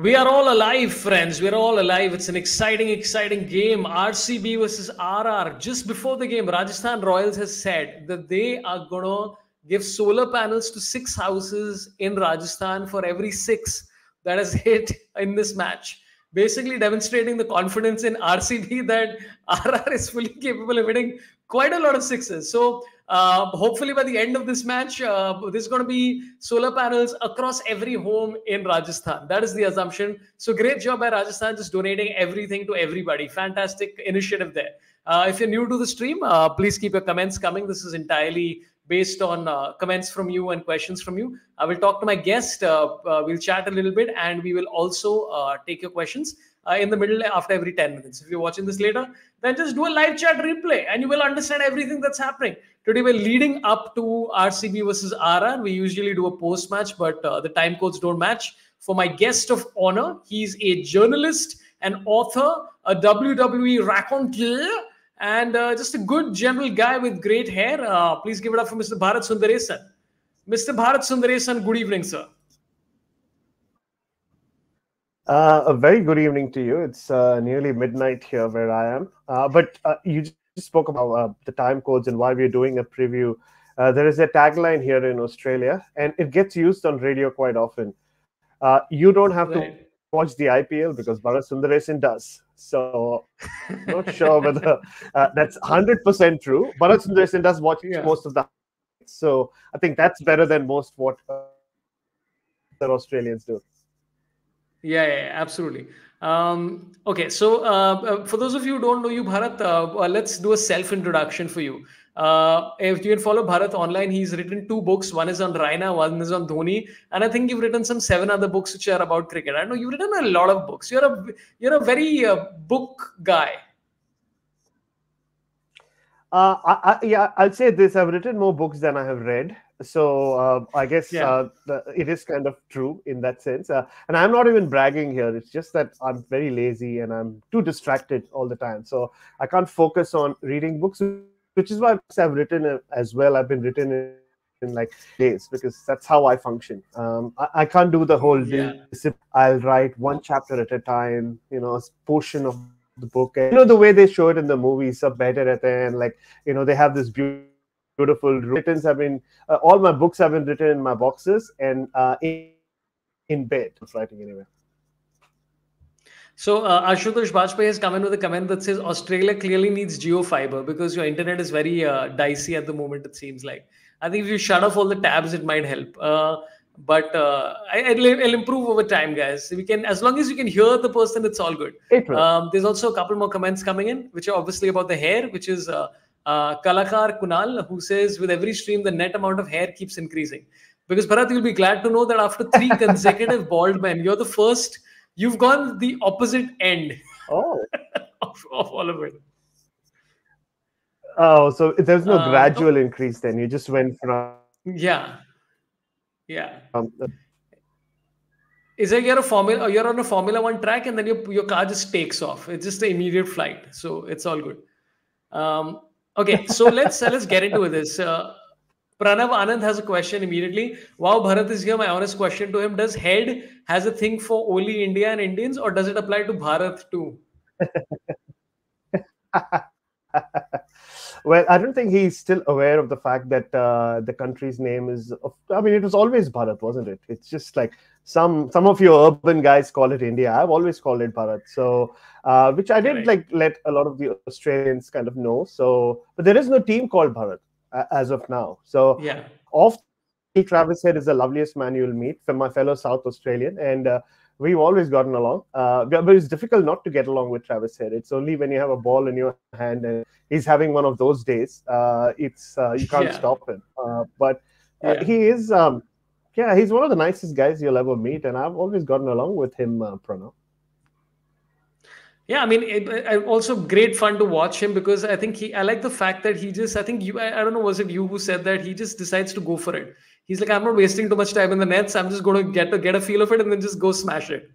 We are all alive, friends. We're all alive. It's an exciting, exciting game. RCB versus RR. Just before the game, Rajasthan Royals has said that they are going to give solar panels to six houses in Rajasthan for every six that has hit in this match. Basically, demonstrating the confidence in RCB that RR is fully capable of hitting quite a lot of sixes. So, uh, hopefully, by the end of this match, uh, there's going to be solar panels across every home in Rajasthan. That is the assumption. So, great job by Rajasthan just donating everything to everybody. Fantastic initiative there. Uh, if you're new to the stream, uh, please keep your comments coming. This is entirely based on uh, comments from you and questions from you. I will talk to my guest. Uh, we'll chat a little bit, and we will also take your questions uh, in the middle after every 10 minutes. If you're watching this later, then just do a live chat replay, and you will understand everything that's happening. Today we're leading up to RCB versus RR. We usually do a post match, but uh, the time codes don't match. For my guest of honor, he's a journalist, an author, a WWE raconteur and uh, just a good general guy with great hair. Uh, please give it up for Mr. Bharat Sundaresan. Mr. Bharat Sundaresan, good evening, sir. Uh, a very good evening to you. It's uh, nearly midnight here where I am. Uh, but uh, you spoke about the time codes and why we're doing a preview. there is a tagline here in Australia, and it gets used on radio quite often. you don't have right. to watch the IPL because Bharat Sundaresan does. So, not sure whether uh, that's 100% true. Bharat Sundaresan does watch yeah. most of the. So, I think that's better than most what uh, other Australians do. Yeah, yeah, absolutely. Um, okay, so uh, uh, for those of you who don't know you, Bharat, uh, uh let's do a self introduction for you. Uh, if you can follow Bharat online, he's written two books. One is on Raina, one is on Dhoni, and I think you've written some seven other books which are about cricket. I know you've written a lot of books. You're a you're a very uh, book guy. Uh, I, I, yeah, I'll say this: I've written more books than I have read. So uh, I guess yeah. uh, the, it is kind of true in that sense. Uh, and I'm not even bragging here. It's just that I'm very lazy and I'm too distracted all the time. So I can't focus on reading books which is why I've written as well. I've been written in, in like days because that's how I function. Um, I, I, can't do the whole yeah. I'll write one chapter at a time, you know, a portion of the book. And, you know, the way they show it in the movies, are better at the end. Like, you know, they have this beautiful written have been uh, all my books have been written in my boxes and uh, in, in bed. writing anyway. So uh, Ashutosh Bajpayee has come in with a comment that says Australia clearly needs Jio fiber because your internet is very uh, dicey at the moment. It seems like. I think if you shut off all the tabs, it might help. But uh, it'll, it'll, improve over time, guys. We can, as long as you can hear the person, it's all good. Um, there's also a couple more comments coming in, which are obviously about the hair, which is uh, uh, Kalakar Kunal, who says with every stream, the net amount of hair keeps increasing. Because Bharat, you'll be glad to know that after three consecutive bald men, you're the first You've gone the opposite end. Oh. of, of all of it. Oh, so there's no uh, gradual no. increase then. You just went from. Yeah. Yeah. Um, is it you're a formula you're on a formula one track and then your, your car just takes off it's just an immediate flight so it's all good um, okay so let's let's get into this uh, Pranav Anand has a question immediately. Wow, Bharat is here. My honest question to him: Does head has a thing for only India and Indians, or does it apply to Bharat too? well, I don't think he's still aware of the fact that uh, the country's name is. I mean, it was always Bharat, wasn't it? It's just like some some of your urban guys call it India. I've always called it Bharat. So, uh, which I did right. like let a lot of the Australians kind of know. So, but there is no team called Bharat uh, as of now. So yeah, off Travis Head is the loveliest man you'll meet from my fellow South Australian, and uh, we've always gotten along. Uh, but it's difficult not to get along with Travis Head. It's only when you have a ball in your hand and he's having one of those days. Uh, it's uh, you can't yeah. stop him. Uh, but yeah. he is, um, yeah, he's one of the nicest guys you'll ever meet, and I've always gotten along with him, uh, Pranav. Yeah, I mean, it, it, also great fun to watch him because I think he. I like the fact that he just. I think you. I, I, don't know. Was it you who said that he just decides to go for it? He's like, I'm not wasting too much time in the nets. I'm just going to get to get a feel of it and then just go smash it.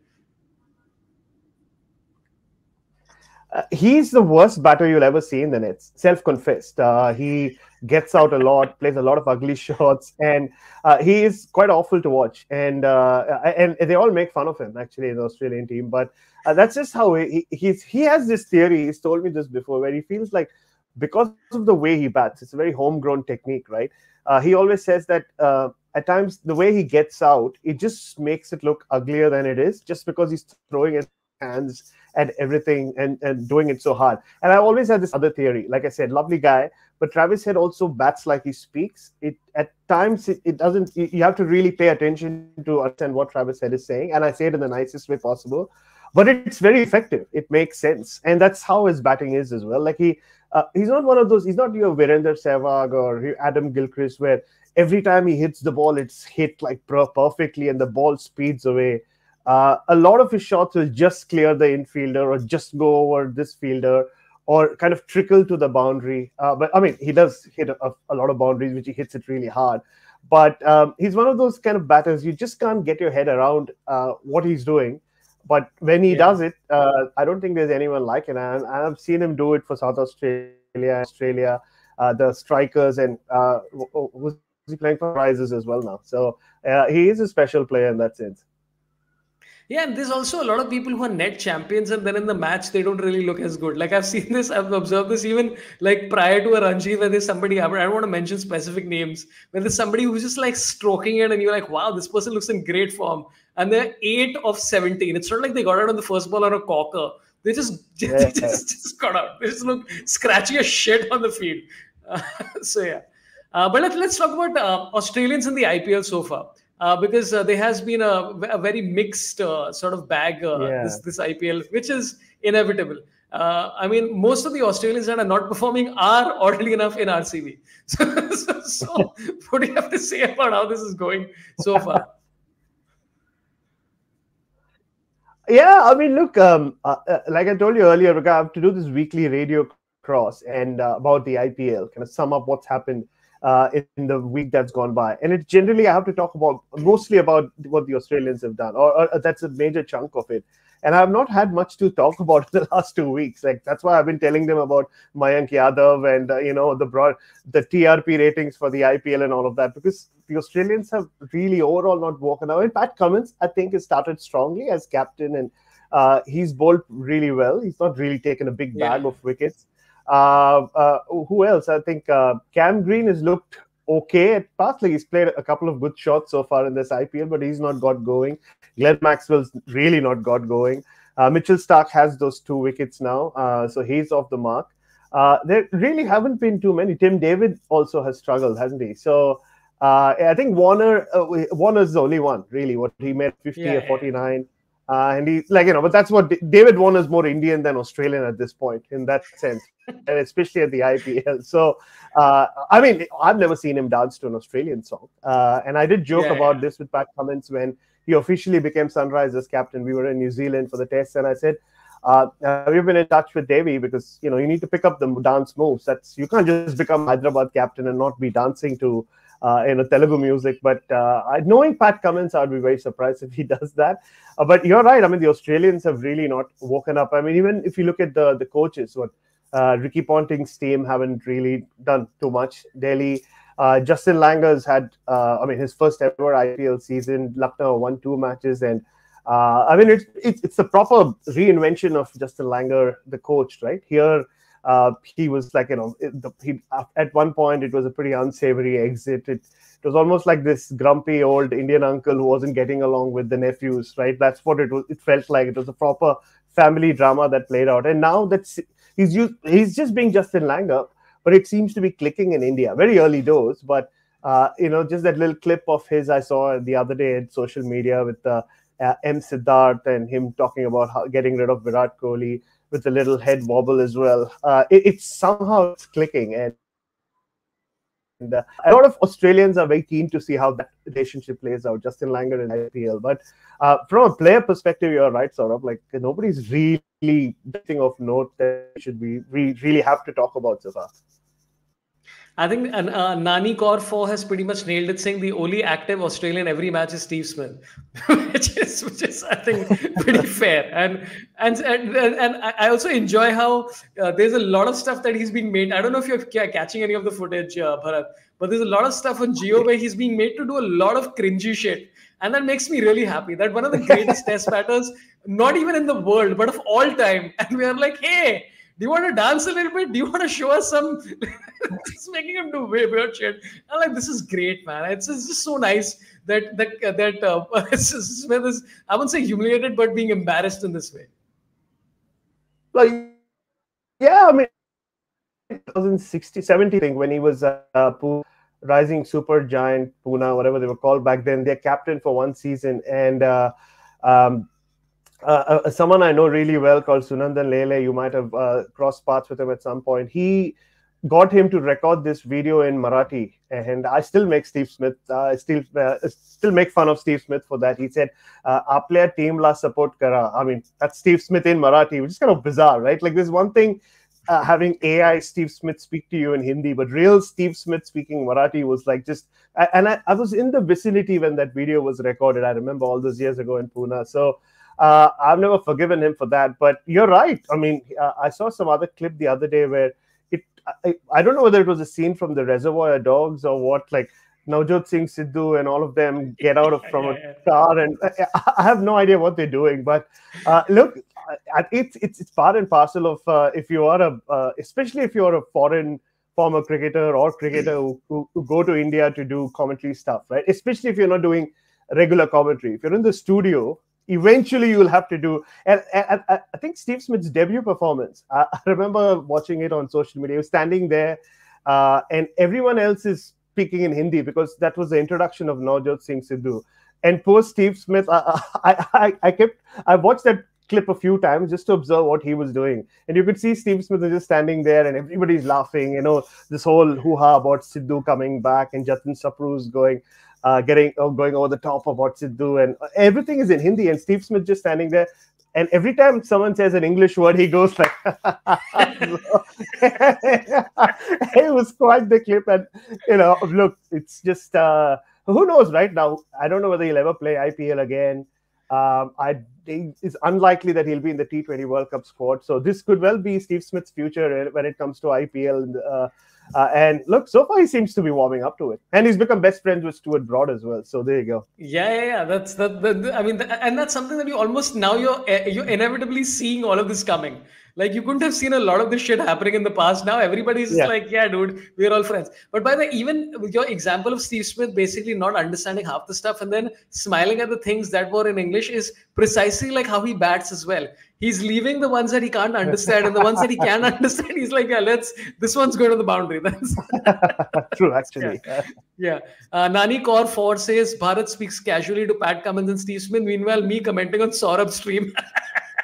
uh, he's the worst batter you'll ever see in the Nets. Self-confessed. Uh, he gets out a lot, plays a lot of ugly shots, and uh, he is quite awful to watch. And uh, and they all make fun of him actually in the Australian team. But uh, that's just how he he's, he has this theory. He's told me this before, where he feels like because of the way he bats, it's a very homegrown technique, right? Uh, he always says that at times the way he gets out, it just makes it look uglier than it is, just because he's throwing his hands at everything and, and doing it so hard. And I always had this other theory. Like I said, lovely guy, but Travis Head also bats like he speaks. It at times it, it doesn't. You have to really pay attention to understand what Travis Head is saying, and I say it in the nicest way possible. But it's very effective. It makes sense, and that's how his batting is as well. Like he, uh, he's not one of those. He's not your Virender Sehwag or Adam Gilchrist, where every time he hits the ball, it's hit like perfectly, and the ball speeds away uh, a lot of his shots will just clear the infielder or just go over this fielder or kind of trickle to the boundary. Uh, but I mean, he does hit a, a, lot of boundaries, which he hits it really hard. But um, he's one of those kind of batters you just can't get your head around uh, what he's doing. But when he yeah. does it, uh, I don't think there's anyone like it. And I've seen him do it for South Australia, Australia, uh, the strikers, and uh, who's he playing for Rises as well now. So he is a special player in that sense. Yeah, and there's also a lot of people who are net champions, and then in the match they don't really look as good. Like I've seen this, I've observed this even like prior to a Ranji, where there's somebody I don't want to mention specific names, where there's somebody who's just like stroking it, and you're like, wow, this person looks in great form, and they're eight of seventeen. It's not like they got out on the first ball on a corker. They just, yeah. they just, just got out. They just look scratchy as shit on the field. Uh, so yeah, uh, but let, us talk about uh, Australians in the IPL so far uh, because uh, there has been a, a very mixed uh, sort of bag uh, yeah. this, this IPL, which is inevitable. Uh, I mean, most of the Australians that are not performing are oddly enough in RCB. So, so, so what do you have to say about how this is going so far? Yeah, I mean, look, um, uh, like I told you earlier, I have to do this weekly radio cross and about the IPL, kind of sum up what's happened uh, in the week that's gone by. And it generally, I have to talk about mostly about what the Australians have done, or, or, that's a major chunk of it. And I've not had much to talk about in the last two weeks. Like that's why I've been telling them about Mayank Yadav and uh, you know the broad the TRP ratings for the IPL and all of that because the Australians have really overall not woken up. And Pat Cummins, I think, has started strongly as captain and. Uh, he's bowled really well. He's not really taken a big bag yeah. of wickets. Uh, uh, who else? I think uh, Cam Green has looked okay at past. Like he's played a couple of good shots so far in this IPL, but he's not got going. Glenn Maxwell's really not got going. Uh, Mitchell Stark has those two wickets now, uh, so he's off the mark. Uh, there really haven't been too many. Tim David also has struggled, hasn't he? So I think Warner, Warner's the only one really. What he made 50 yeah, or 49. Uh, and he's like you know, but that's what David Warner is more Indian than Australian at this point in that sense, and especially at the IPL. So, uh, I mean, I've never seen him dance to an Australian song, uh, and I did joke yeah, about yeah. this with Pat Cummins when he officially became Sunrisers captain. We were in New Zealand for the test, and I said, uh, "We've been in touch with Devi because you know you need to pick up the dance moves. That's you can't just become Hyderabad captain and not be dancing to." Uh, in a Telugu music. But uh, knowing Pat Cummins, I'd be very surprised if he does that. Uh, but you're right. I mean, the Australians have really not woken up. I mean, even if you look at the the coaches, what uh, Ricky Ponting's team haven't really done too much. Delhi. Uh, Justin Langer's had, uh, I mean, his first ever IPL season. Lucknow won two matches, and I mean, it's, it's it's the proper reinvention of Justin Langer, the coach, right? Here, uh, he was like you know the, he, at one point it was a pretty unsavory exit. It, it was almost like this grumpy old indian uncle who wasn't getting along with the nephews right? That's what it was it felt like. It was a proper family drama that played out. And now that's he's used, he's just being justin langer but it seems to be clicking in india. Very early doors but uh, you know just that little clip of his i saw the other day in social media with uh, uh, M. Siddharth and him talking about how, getting rid of Virat Kohli with a little head wobble as well. Uh, it, it's somehow it's clicking, and, and uh, a lot of Australians are very keen to see how that relationship plays out. Justin Langer and IPL, but uh, from a player perspective, you're right, sort of like nobody's really thing of note that should be we really have to talk about so far. I think uh, Nani Kaur 4 has pretty much nailed it, saying the only active Australian every match is Steve Smith, which is which is I think pretty fair. And and and, and I also enjoy how uh, there's a lot of stuff that he's being made. I don't know if you're catching any of the footage, uh, Bharat, but there's a lot of stuff on Jio where he's being made to do a lot of cringy shit, and that makes me really happy. That one of the greatest test batters, not even in the world, but of all time, and we are like, hey do you want to dance a little bit? Do you want to show us some? it's making him do weird shit. I'm like, this is great, man. It's, it's just so nice that that uh, that uh, Smith is I wouldn't say humiliated, but being embarrassed in this way. Like, yeah, I mean, 2060, 70 thing when he was uh, rising super giant Pune, whatever they were called back then. Their captain for one season, and uh, um, uh, uh, someone I know really well called Sunandan Lele. You might have uh, crossed paths with him at some point. He got him to record this video in Marathi, and I still make Steve Smith uh, still uh, still make fun of Steve Smith for that. He said, uh, "Aapleya team la support kara." I mean, that's Steve Smith in Marathi, which is kind of bizarre, right? Like there's one thing. having AI Steve Smith speak to you in Hindi, but real Steve Smith speaking Marathi was like just, and I, I was in the vicinity when that video was recorded. I remember all those years ago in Pune. So uh, I've never forgiven him for that. But you're right. I mean, uh, I saw some other clip the other day where it. I, I, don't know whether it was a scene from the Reservoir Dogs or what. Like Navjot Singh Sidhu and all of them get out of from a car, and I have no idea what they're doing. But uh, look, it's it's it's part and parcel of uh, if you are a, uh, especially if you are a foreign former cricketer or cricketer who, who, who go to India to do commentary stuff, right? Especially if you're not doing regular commentary. If you're in the studio eventually you'll have to do. And, and, and, i think steve smith's debut performance I, I, remember watching it on social media. He was standing there uh, and everyone else is speaking in hindi because that was the introduction of Navjot Singh Sidhu. And poor Steve Smith I, I, I, I kept I watched that clip a few times just to observe what he was doing. And you could see Steve Smith is just standing there and everybody's laughing you know this whole hoo-ha about Sidhu coming back and Jatin Sapru's going uh, getting uh, going over the top of what Sidhu and everything is in Hindi and Steve Smith just standing there. And every time someone says an English word, he goes like, it was quite the clip. And, you know, look, it's just, uh, who knows right now? I don't know whether he'll ever play IPL again. Um, I it's unlikely that he'll be in the T20 World Cup squad. So this could well be Steve Smith's future when it comes to IPL. Uh, uh, and look, so far he seems to be warming up to it, and he's become best friends with Stuart Broad as well. So there you go. Yeah, yeah, yeah. That's that. that I mean, and that's something that you almost now you're eh, you're inevitably seeing all of this coming. Like you couldn't have seen a lot of this shit happening in the past. Now everybody's yeah. like, yeah, dude, we're all friends. But by the even with your example of Steve Smith basically not understanding half the stuff and then smiling at the things that were in English is precisely like how he bats as well. He's leaving the ones that he can't understand and the ones that he can understand. He's like, yeah, let's this one's going to the boundary. That's true, actually. Yeah. yeah. Uh, Nani Kaur 4 says Bharat speaks casually to Pat Cummins and Steve Smith. Meanwhile, me commenting on Sorabh's stream.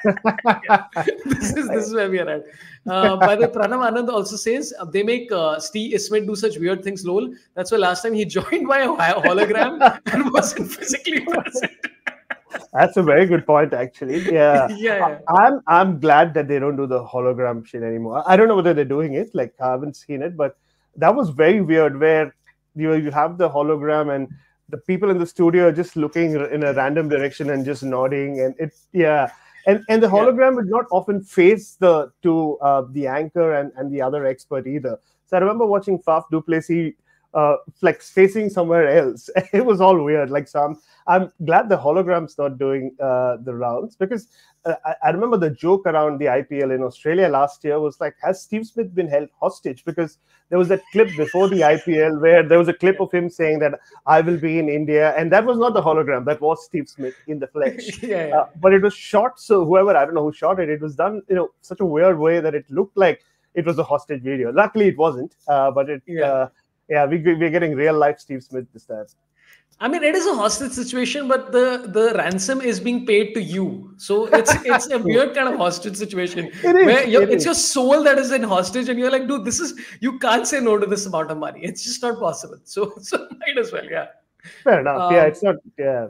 this is this is where we are at. Uh, by the way, Pranav Anand also says uh, they make uh, Steve Smith do such weird things. Lol. That's why last time he joined by a hologram and wasn't physically present. That's a very good point, actually. Yeah. yeah. I, I'm I'm glad that they don't do the hologram shit anymore. I don't know whether they're doing it. Like I haven't seen it, but that was very weird. Where you you have the hologram and the people in the studio are just looking in a random direction and just nodding, and it yeah and and the hologram yeah. would not often face the to uh, the anchor and and the other expert either. So I remember watching Faf du Plessis uh, like facing somewhere else. it was all weird. Like some, I'm glad the hologram's not doing uh, the rounds because uh, I, I, remember the joke around the IPL in Australia last year was like, has Steve Smith been held hostage? Because there was that clip before the IPL where there was a clip of him saying that I will be in India, and that was not the hologram. That was Steve Smith in the flesh. yeah, yeah. Uh, but it was shot so whoever I don't know who shot it, it was done you know such a weird way that it looked like it was a hostage video. Luckily, it wasn't. Uh, but it yeah uh, yeah, we, we're getting real life Steve Smith this time. I mean, it is a hostage situation, but the the ransom is being paid to you. So it's it's a weird kind of hostage situation it is, where it it's is. your soul that is in hostage, and you're like, dude, this is you can't say no to this amount of money. It's just not possible. So so might as well, yeah. Fair enough. Um, yeah, it's not. Yeah.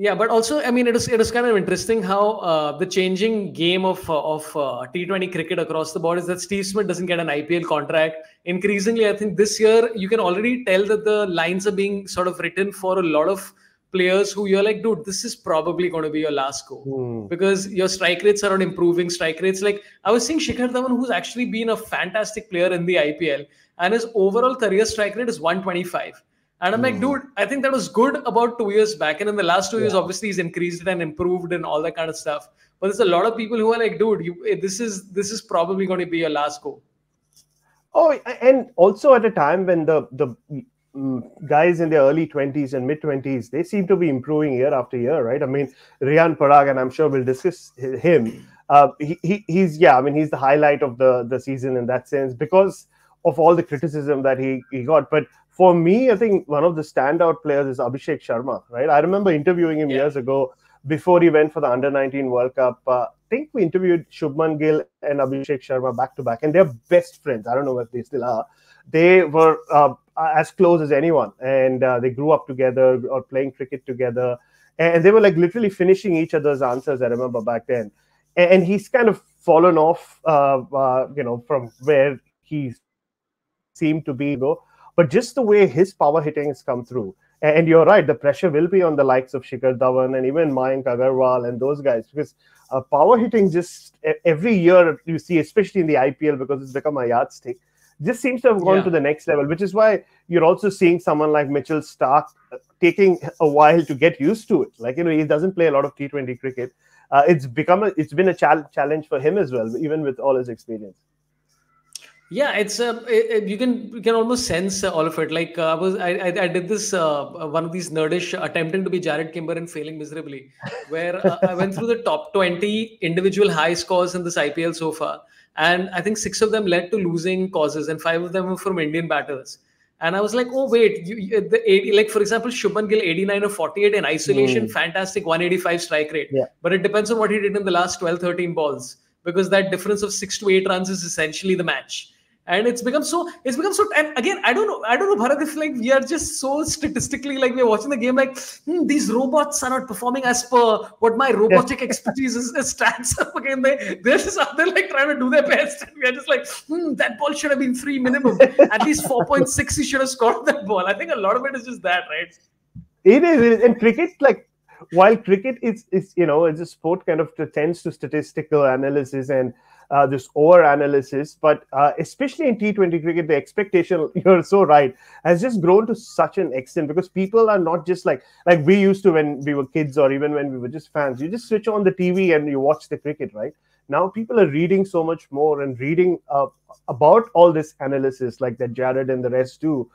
Yeah, but also, I mean, it is it is kind of interesting how uh, the changing game of uh, of uh, T20 cricket across the board is that Steve Smith doesn't get an IPL contract. Increasingly, I think this year you can already tell that the lines are being sort of written for a lot of players who you're like, dude, this is probably going to be your last go Mm. because your strike rates are not improving. Strike rates, like I was seeing Shikhar Dhawan, who's actually been a fantastic player in the IPL, and his overall career strike rate is 125. And I'm like, Hmm. dude, I think that was good about two years back. And in the last two years, obviously, he's increased and improved and all that kind of stuff. But there's a lot of people who are like, dude, you, eh, this is this is probably going to be your last go. Oh, and also at a time when the the mm, guys in their early twenties and mid twenties, they seem to be improving year after year, right? I mean, Riyan Parag, and I'm sure we'll discuss him. Uh, he, he he's yeah, I mean, he's the highlight of the the season in that sense because of all the criticism that he he got. But for me, I think one of the standout players is Abhishek Sharma, right? I remember interviewing him Yeah. years ago before he went for the under 19 World Cup. Uh, I think we interviewed Shubman Gill and Abhishek Sharma back to back, and they're best friends. I don't know if they still are. They were uh, as close as anyone, and uh, they grew up together or playing cricket together, and they were like literally finishing each other's answers. I remember back then, and, and he's kind of fallen off, uh, uh, you know, from where he seemed to be. Go, but just the way his power hitting has come through. And you're right, the pressure will be on the likes of Shikhar Dhawan and even Mayank Agarwal and those guys because uh, power hitting just every year you see, especially in the IPL because it's become a yardstick, just seems to have gone Yeah. to the next level, which is why you're also seeing someone like Mitchell Stark uh, taking a while to get used to it. Like you know, he doesn't play a lot of T20 cricket. Uh, it's become a, it's been a chal- challenge for him as well, even with all his experience. Yeah, it's uh, it, it- you can you can almost sense uh, all of it. Like uh, I was I, I I did this uh, one of these nerdish attempting to be Jarrod Kimber and failing miserably, where uh, I went through the top twenty individual high scores in this IPL so far, and I think six of them led to losing causes, and five of them were from Indian batters. And I was like, oh wait, you, you- the 80, like for example, Shubman Gill 89 or 48 in isolation, Hmm. fantastic 185 strike rate. Yeah. But it depends on what he did in the last 12, 13 balls because that difference of six to eight runs is essentially the match. And it's become so, it's become so, and again, I don't know, I don't know, Bharat, if like we are just so statistically, like we're watching the game, like hmm, these robots are not performing as per what my robotic expertise is, is stats up again. They, they're just out there like trying to do their best. And we're just like, hmm, that ball should have been three minimum. At least 4.6, he should have scored that ball. I think a lot of it is just that, right? It is, it is. and cricket, like while cricket is, is you know, it's a sport kind of tends to statistical analysis and uh, this over analysis, but uh, especially in T20 cricket, the expectation, you're so right, has just grown to such an extent because people are not just like like we used to when we were kids or even when we were just fans. You just switch on the TV and you watch the cricket, right? now people are reading so much more and reading uh, about all this analysis like that jarrod and the rest do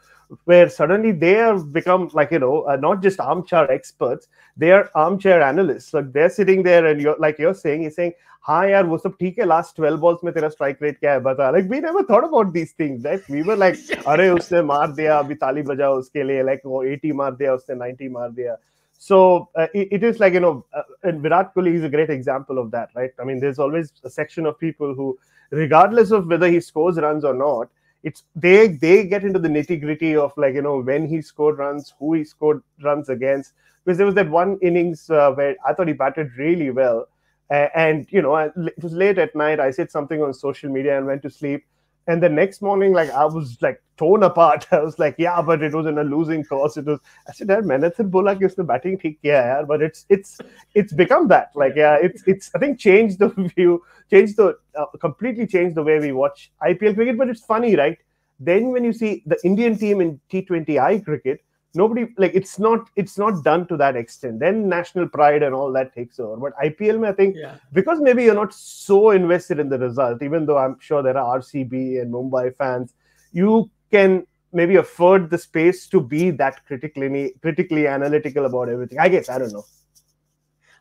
where suddenly they have become like you know uh, not just armchair experts they are armchair analysts. Like they're sitting there and you're like you're saying he's saying hi yaar wo sab theek hai last 12 balls mein tera strike rate kya hai? Bata. Like we never thought about these things right? We were like अरे उसने मार दिया अभी ताली बजाओ उसके लिए like, वो 80 मार दिया उसने 90 मार दिया so uh, it, it is like you know uh, and virat kohli is a great example of that right? I mean there's always a section of people who regardless of whether he scores runs or not it's they they get into the nitty gritty of like you know when he scored runs who he scored runs against. Because there was that one innings uh, where i thought he batted really well. And you know it was late at night. I said something on social media and went to sleep and the next morning like i was like torn apart. I was like yeah but it was in a losing cause it was i said yaar maine sirf bola ki usne batting theek yeah, but it's it's it's become that. Like yeah it's it's i think changed the view changed the uh, completely changed the way we watch ipl cricket but it's funny right? Then when you see the indian team in t20i cricket nobody like it's not it's not done to that extent. Then national pride and all that takes over. But ipl mein, i think Yeah. because maybe you're not so invested in the result even though i'm sure there are rcb and mumbai fans you can maybe afford the space to be that critically critically analytical about everything. I guess i don't know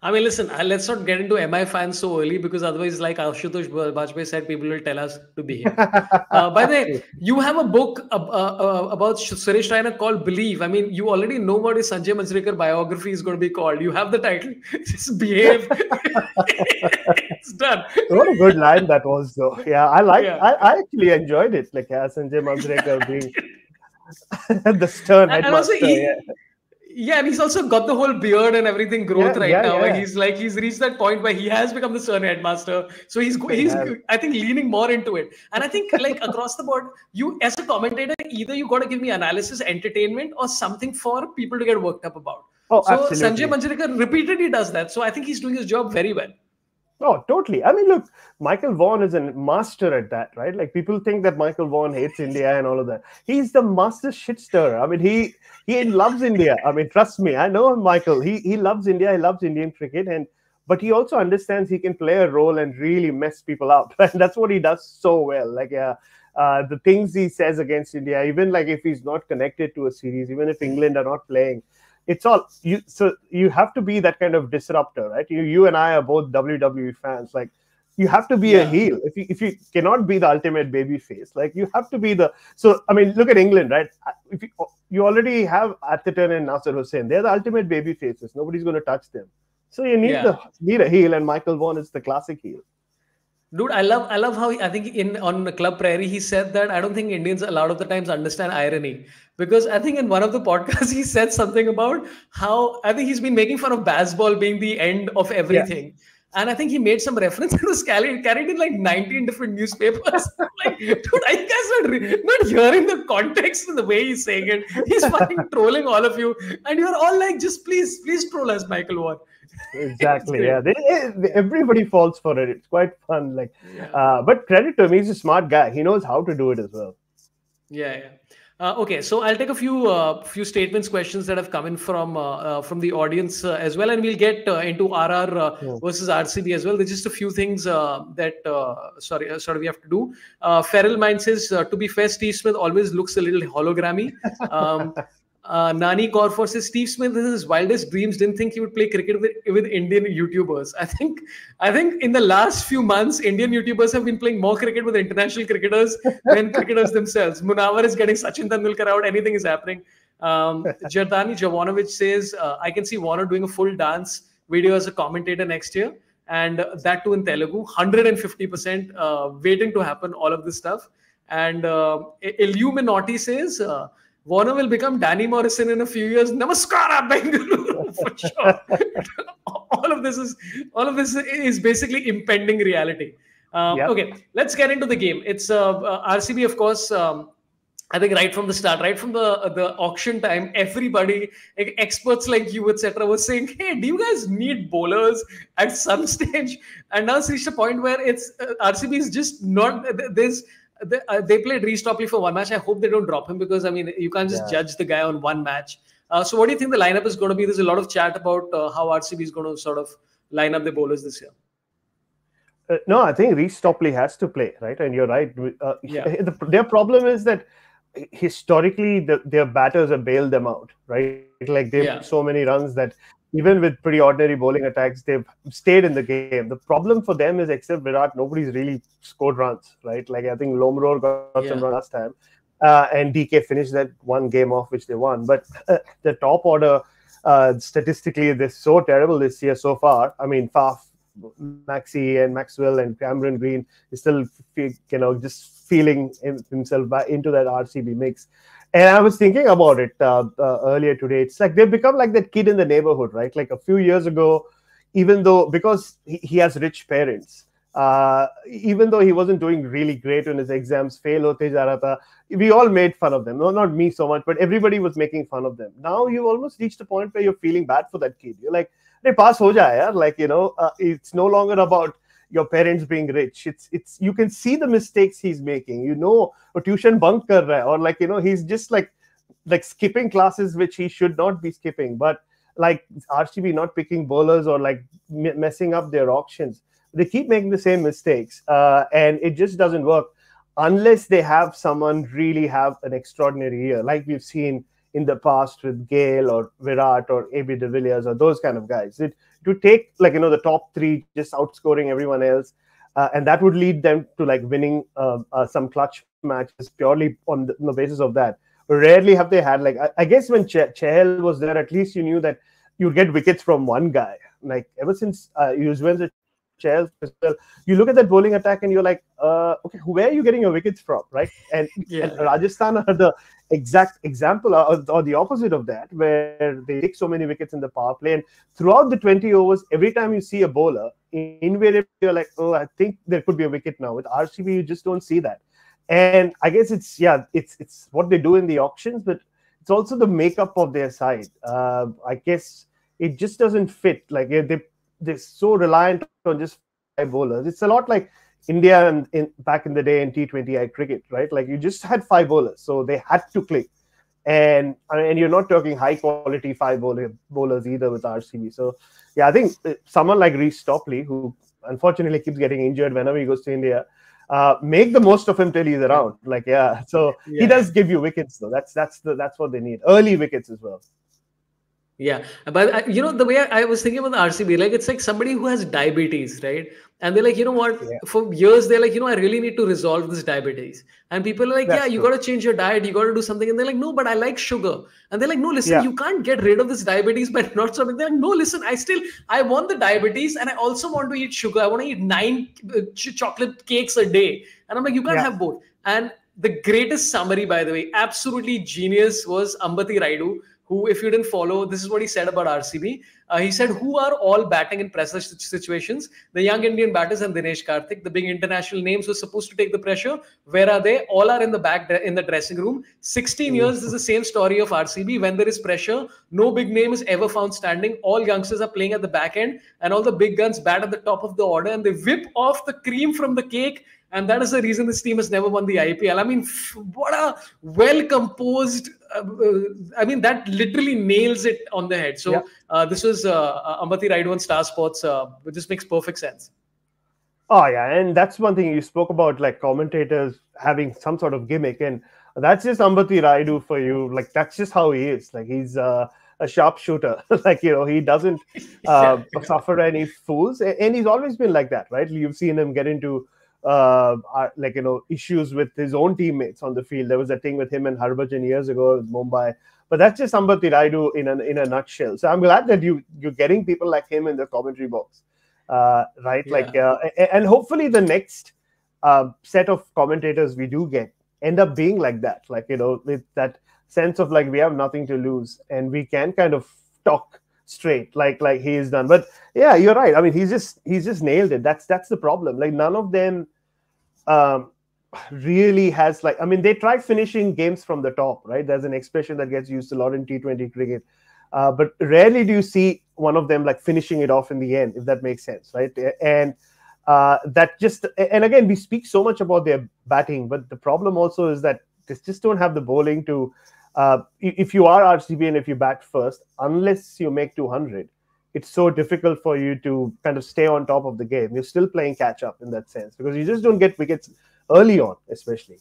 I mean, listen, uh, let's not get into MI fans so early because otherwise, like Ashutosh Bajpayee said, people will tell us to behave. Uh, by the way, you have a book uh, uh, about Suresh Raina called Believe. I mean, you already know what a Sanjay Manjrekar biography is going to be called. You have the title. Just behave. it's done. what a good line that was though yeah i like Yeah. I, I actually enjoyed it like yeah, sanjay manjrekar being the stern And- and also he- yeah. Yeah, and he's also got the whole beard and everything growth yeah, right yeah, now. Yeah. He's like he's reached that point where he has become the Stern headmaster. So he's he's I think leaning more into it. And I think like across the board, you as a commentator, either you got to give me analysis, entertainment, or something for people to get worked up about. Oh, so absolutely. Sanjay Manjrekar repeatedly does that. So I think he's doing his job very well. Oh, totally. I mean, look, Michael Vaughan is a master at that, right? Like people think that Michael Vaughan hates India and all of that. He's the master shit stirrer. I mean, he he loves India. I mean, trust me, I know Michael. He he loves India. He loves Indian cricket, and but he also understands he can play a role and really mess people up. And that's what he does so well. Like, uh, uh, the things he says against India, even like if he's not connected to a series, even if England are not playing, it's all you so you have to be that kind of disruptor right? You you and i are both wwe fans. Like you have to be yeah. a heel. If you, if you cannot be the ultimate baby face like you have to be the so i mean look at england right? If you, you already have atherton and nasser hussain. They're the ultimate baby faces. Nobody's going to touch them. So you need yeah. the need a heel and michael vaughan is the classic heel Dude, I love I love how he, I think in on Club Prairie he said that I don't think Indians a lot of the times understand irony because I think in one of the podcasts he said something about how I think he's been making fun of Bazball being the end of everything. Yeah. And I think he made some reference to this carried, carried in like 19 different newspapers. like, dude, I guess not, re- not hearing the context and the way he's saying it. He's fucking trolling all of you. And you're all like, just please, please troll us, Michael Vaughan exactly yeah they, everybody falls for it it's quite fun like yeah. uh, but credit to him he's a smart guy he knows how to do it as well yeah yeah uh, okay, so I'll take a few uh, few statements, questions that have come in from uh, uh from the audience uh, as well, and we'll get uh, into RR yeah. versus RCB as well. There's just a few things that sorry, sorry, we have to do. Feral Mind says, to be fair, Steve Smith always looks a little hologrammy. Um, uh, Nani Corfor says Steve Smith in his wildest dreams didn't think he would play cricket with, with Indian YouTubers. I think I think in the last few months, Indian YouTubers have been playing more cricket with international cricketers than cricketers themselves. Munawar is getting Sachin Tendulkar out. Anything is happening. Um, Jardani Javonovich says uh, I can see Warner doing a full dance video as a commentator next year, and that too in Telugu. 150% uh, waiting to happen. All of this stuff. And uh, Illuminati says. Warner will become Danny Morrison in a few years. Namaskara, Bengaluru, for sure. all of this is all of this is basically impending reality. Um, yep. Okay, let's get into the game. It's uh, uh, RCB, of course. Um, I think right from the start, right from the uh, the auction time, everybody, experts like you, etc., was saying, "Hey, do you guys need bowlers at some stage?" And now it's reached a point where it's uh, RCB is just not. There's they, uh, they played Reece Topley for one match. I hope they don't drop him because I mean you can't just yeah. judge the guy on one match. Uh, so what do you think the lineup is going to be? There's a lot of chat about uh, how RCB is going to sort of line up the bowlers this year. Uh, no, I think Reece Topley has to play, right? And you're right. Uh, yeah. The, their problem is that historically the, their batters have bailed them out, right? Like they've yeah. so many runs that even with pretty ordinary bowling attacks, they've stayed in the game. The problem for them is, except Virat, nobody's really scored runs, right? Like I think Lomror got yeah. some runs last time, uh, and DK finished that one game off which they won. But uh, the top order, uh, statistically, they're so terrible this year so far. I mean, Faf, Maxi, and Maxwell and Cameron Green is still, you know, just feeling himself into that RCB mix. And I was thinking about it uh, uh, earlier today. It's like they've become like that kid in the neighborhood, right? Like a few years ago, even though because he, he has rich parents, uh, even though he wasn't doing really great in his exams, fail hote we all made fun of them. No, not me so much, but everybody was making fun of them. Now you almost reached a point where you're feeling bad for that kid. You're like, they pass ho jaya, like you know, uh, it's no longer about your parents being rich. It's it's you can see the mistakes he's making. You know or tuition bunk kar or like you know he's just like like skipping classes which he should not be skipping. But like RCB not picking bowlers or like m- messing up their auctions. They keep making the same mistakes uh, and it just doesn't work unless they have someone really have an extraordinary year. Like we've seen in the past with Gayle or Virat or AB de Villiers or those kind of guys. It to take like you know the top three just outscoring everyone else, uh, and that would lead them to like winning uh, uh, some clutch matches purely on the, on the, basis of that. Rarely have they had like I, I guess when Ch- Chahal was there, at least you knew that you'd get wickets from one guy. Like ever since uh, Yuzvendra Chelsea as well. You look at that bowling attack and you're like, uh, okay, where are you getting your wickets from, right? And, yeah. and Rajasthan are the exact example or, or, the opposite of that, where they take so many wickets in the power play. And throughout the 20 overs, every time you see a bowler, invariably you're like, oh, I think there could be a wicket now. With RCB, you just don't see that. And I guess it's yeah, it's it's what they do in the auctions, but it's also the makeup of their side. Uh, I guess it just doesn't fit. Like they they're so reliant on just five bowlers. It's a lot like India and in, back in the day in T20I cricket, right? Like you just had five bowlers, so they had to click. And and you're not talking high quality five bowler, bowlers either with RCB. So yeah, I think uh, someone like Reece Topley, who unfortunately keeps getting injured whenever he goes to India, uh, make the most of him till he's around. Like yeah, so yeah. he does give you wickets though. That's that's the that's what they need. Early wickets as well. Yeah, but you know the way I, was thinking about the RCB, like it's like somebody who has diabetes, right? And they're like, you know what? Yeah. For years, they're like, you know, I really need to resolve this diabetes. And people are like, That's yeah, you got to change your diet, you got to do something. And they're like, no, but I like sugar. And they're like, no, listen, yeah. you can't get rid of this diabetes by not something. They're like, no, listen, I still I want the diabetes, and I also want to eat sugar. I want to eat nine uh, ch- chocolate cakes a day. And I'm like, you can't yeah. have both. And the greatest summary, by the way, absolutely genius, was Ambati Rayudu who, if you didn't follow, this is what he said about RCB. Uh, he said, Who are all batting in pressure situations? The young Indian batters and Dinesh Karthik, the big international names were supposed to take the pressure. Where are they? All are in the back in the dressing room. 16 years is the same story of RCB. When there is pressure, no big name is ever found standing. All youngsters are playing at the back end, and all the big guns bat at the top of the order, and they whip off the cream from the cake and that is the reason this team has never won the IPL. I mean, what a well composed. Uh, uh, I mean, that literally nails it on the head. So, yeah. uh, this was uh, uh Ambati Rayudu on Star Sports, uh, which just makes perfect sense. Oh, yeah. And that's one thing you spoke about, like commentators having some sort of gimmick. And that's just Ambati Rayudu for you. Like, that's just how he is. Like, he's. Uh, a sharpshooter. like you know, he doesn't uh, yeah. suffer any fools, and he's always been like that, right? You've seen him get into uh, like you know issues with his own teammates on the field. There was a thing with him and Harbhajan years ago with Mumbai. But that's just Ambati Rayudu in a in a nutshell. So I'm glad that you you're getting people like him in the commentary box, uh, right? Yeah. Like uh, and hopefully the next uh, set of commentators we do get end up being like that. Like you know with that sense of like we have nothing to lose and we can kind of talk straight like like he's done but yeah you're right i mean he's just he's just nailed it that's that's the problem like none of them um really has like i mean they try finishing games from the top right? There's an expression that gets used a lot in t20 cricket. Uh, but rarely do you see one of them like finishing it off in the end if that makes sense right? And uh, that just and again we speak so much about their batting but the problem also is that they just don't have the bowling to uh, if you are RCB and if you bat first, unless you make 200, it's so difficult for you to kind of stay on top of the game. You're still playing catch up in that sense because you just don't get wickets early on, especially.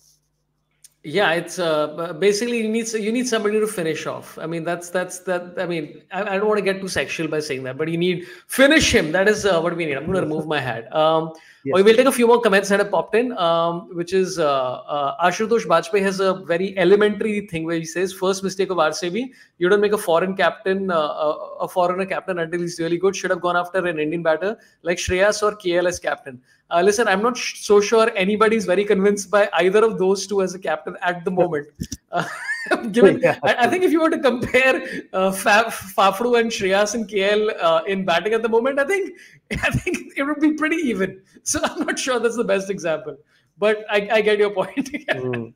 Yeah, it's uh, basically you need you need somebody to finish off. I mean, that's that's that. I mean, I, I don't want to get too sexual by saying that, but you need finish him. That is uh, what we need. I'm going to remove my hat. Um, yes. we will take a few more comments that have popped in, um, which is uh, uh, Ashutosh Bajpayee has a very elementary thing where he says, first mistake of RCB, you don't make a foreign captain, uh, a foreigner captain until he's really good. Should have gone after an Indian batter like Shreyas or KL as captain. Uh, listen, I'm not sh- so sure anybody's very convinced by either of those two as a captain at the moment. Given, yeah. I, I, think if you were to compare uh, Fafdu and Shreyas and KL uh, in batting at the moment, I think I think it would be pretty even. So I'm not sure that's the best example, but I, I get your point. mm.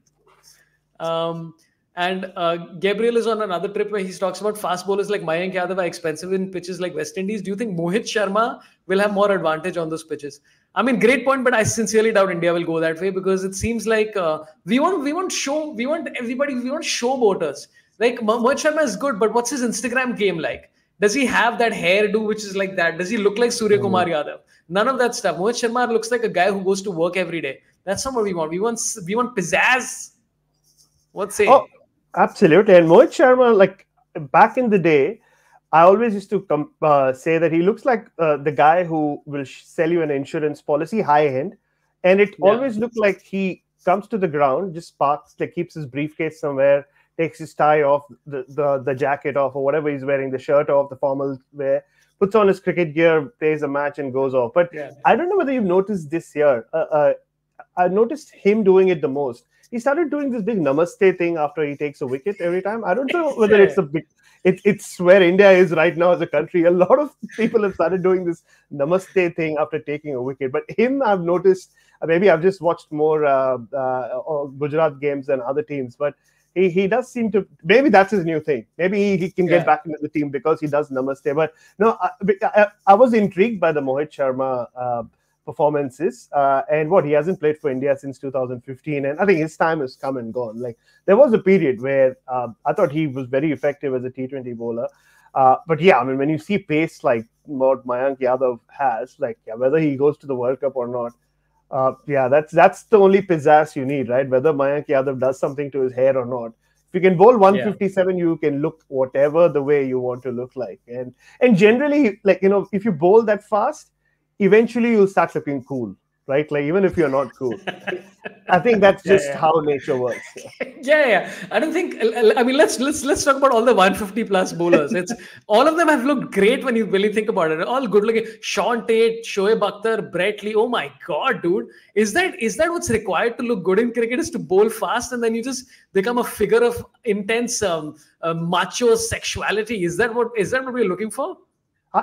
um, and uh, Gabriel is on another trip where he talks about fast bowlers like Mayank Yadav are expensive in pitches like West Indies. Do you think Mohit Sharma will have more advantage on those pitches? I mean, great point, but I sincerely doubt India will go that way because it seems like uh, we want we want show we want everybody we want showboaters. Like Mohit Sharma is good, but what's his Instagram game like? Does he have that hairdo which is like that? Does he look like Surya Kumar mm. Yadav? None of that stuff. Mohit Sharma looks like a guy who goes to work every day. That's not what we want. We want we want pizzazz. What's it? Oh, absolutely. And Mohit Sharma, like back in the day, I always used to com- uh, say that he looks like uh, the guy who will sh- sell you an insurance policy high end, and it yeah. always looked like he comes to the ground, just parks, like keeps his briefcase somewhere, takes his tie off, the, the the jacket off, or whatever he's wearing, the shirt off, the formal wear, puts on his cricket gear, plays a match, and goes off. But yeah. I don't know whether you've noticed this year. Uh, uh, I noticed him doing it the most. He started doing this big namaste thing after he takes a wicket every time. I don't know whether it's a big. It, it's where India is right now as a country. A lot of people have started doing this namaste thing after taking a wicket. But him, I've noticed. Maybe I've just watched more uh, uh, Gujarat games than other teams, but he, he does seem to maybe that's his new thing maybe he, he can get yeah. back into the team because he does namaste but no i, I, I was intrigued by the mohit sharma uh, performances uh, and what he hasn't played for india since 2015 and i think his time has come and gone like there was a period where uh, i thought he was very effective as a t20 bowler uh, but yeah, I mean, when you see pace like what Mayank Yadav has, like yeah, whether he goes to the World Cup or not, uh, yeah, that's that's the only pizzazz you need, right? Whether Mayank Yadav does something to his hair or not. If you can bowl 157, yeah. you can look whatever the way you want to look like. And and generally, like you know, if you bowl that fast, eventually you'll start looking cool right? Like even if you're not cool, I think that's just yeah, yeah. how nature works. Yeah. yeah, I don't think. I mean, let's let's let's talk about all the 150 plus bowlers. It's all of them have looked great when you really think about it. All good looking. Shaun Tait Shoaib Akhtar, Brett Lee. Oh my god, dude! Is that is that what's required to look good in cricket? Is to bowl fast and then you just become a figure of intense um, uh, macho sexuality? Is that what is that what we're looking for?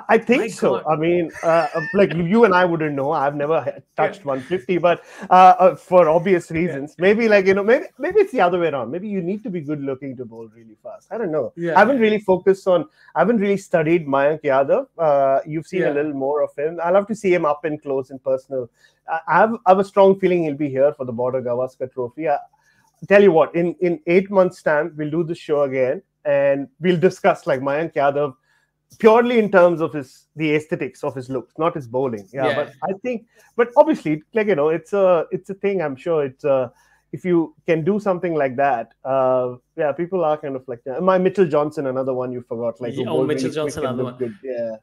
I, think My so. God. I mean, uh, like you and I wouldn't know. I've never touched yeah. 150, but uh, uh, for obvious reasons, yeah. maybe like you know, maybe maybe it's the other way around. Maybe you need to be good looking to bowl really fast. I don't know. Yeah. I haven't really focused on. I haven't really studied Mayank Yadav. Uh, you've seen a little more of him. I love to see him up and close and personal. I have, I have a strong feeling he'll be here for the Border Gavaskar Trophy. I, tell you what, in in eight months' time, we'll do the show again and we'll discuss like Mayank Yadav purely in terms of his the aesthetics of his looks, not his bowling. Yeah, yeah, but I think, but obviously, like you know, it's a it's a thing. I'm sure it's uh if you can do something like that, uh, yeah, people are kind of like my Mitchell Johnson, another one you forgot, like oh, Mitchell really Johnson, another one. Good. Yeah.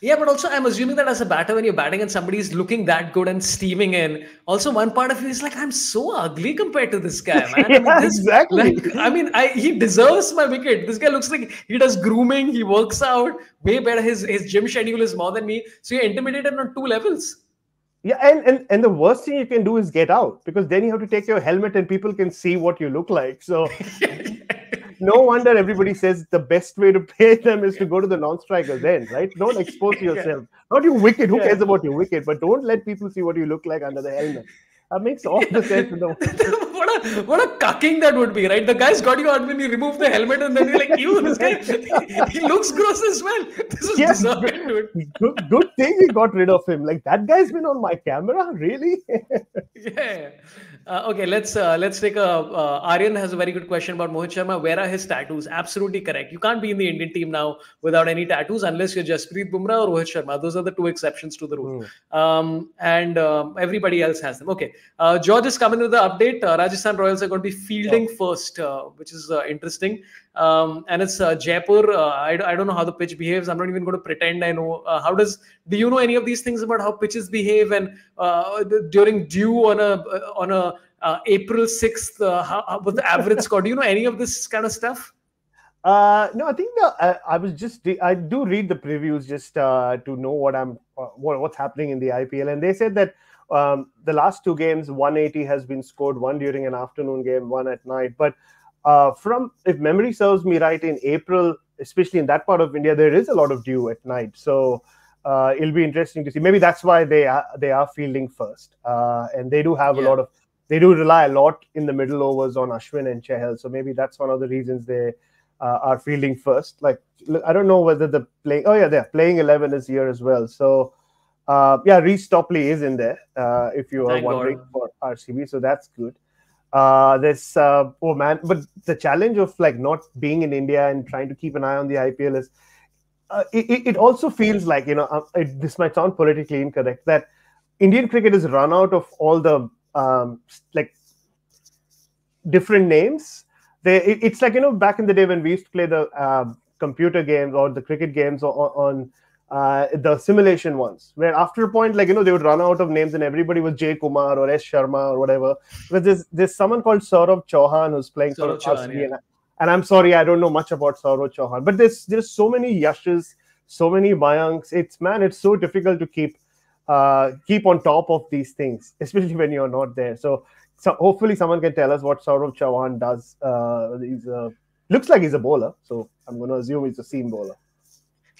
Yeah, but also I'm assuming that as a batter, when you're batting and somebody's looking that good and steaming in, also one part of you is like, I'm so ugly compared to this guy, man. yeah, I mean, this, exactly. Like, I mean, I, he deserves my wicket. This guy looks like he does grooming, he works out way better. His his gym schedule is more than me. So you're intimidated on two levels. Yeah, and, and and the worst thing you can do is get out because then you have to take your helmet and people can see what you look like. So no wonder everybody says the best way to pay them is to go to the non-strikers then, right? Don't expose yourself. Not your wicket. Who yeah. cares about your wicket? But don't let people see what you look like under the helmet. That makes all the sense in the world. what a what a cucking that would be, right? The guy's got you out when you remove the helmet, and then you're like, "You, this guy, he looks gross as well." This is yeah, good, good, good thing we got rid of him. Like that guy's been on my camera, really? yeah. Uh, okay, let's uh, let's take a. Uh, Aryan has a very good question about Mohit Sharma. Where are his tattoos? Absolutely correct. You can't be in the Indian team now without any tattoos unless you're Jasprit Bumrah or Rohit Sharma. Those are the two exceptions to the rule. Mm. Um, and um, everybody else has them. Okay, uh, George is coming with the update. Uh, Rajasthan Royals are going to be fielding yeah. first, uh, which is interesting. Um, and it's Jaipur. I, I don't know how the pitch behaves. I'm not even going to pretend I know. how does? Do you know any of these things about how pitches behave and during dew on a on a uh, April 6th, uh, how, was the average score? Do you know any of this kind of stuff? Uh, no, I think the, uh, I was just I do read the previews just uh, to know what I'm uh, what, what's happening in the IPL, and they said that um, the last two games 180 has been scored, one during an afternoon game, one at night. But uh, from if memory serves me right, in April, especially in that part of India, there is a lot of dew at night, so. Uh, it'll be interesting to see. Maybe that's why they are they are fielding first, uh, and they do have yeah. a lot of they do rely a lot in the middle overs on Ashwin and Chahal. So maybe that's one of the reasons they uh, are fielding first. Like I don't know whether the playing. Oh yeah, they're playing eleven is here as well. So uh, yeah, Reece Topley is in there. Uh, if you are Thank wondering God. for RCB, so that's good. Uh, this uh, oh man, but the challenge of like not being in India and trying to keep an eye on the IPL is. Uh, it, it also feels like you know uh, it, this might sound politically incorrect that Indian cricket has run out of all the um, like different names. They it, it's like you know back in the day when we used to play the uh, computer games or the cricket games on uh, the simulation ones, where after a point, like you know, they would run out of names and everybody was Jay Kumar or S Sharma or whatever. But there's there's someone called Saurabh Chauhan who's playing Saurabh for Chauhan, yeah. and I'm sorry, I don't know much about Saurabh Chauhan, but there's there's so many Yashes, so many Mayanks. It's man, it's so difficult to keep uh, keep on top of these things, especially when you're not there. So, so hopefully someone can tell us what Saurabh Chauhan does. Uh, he's a, looks like he's a bowler, so I'm going to assume he's a seam bowler.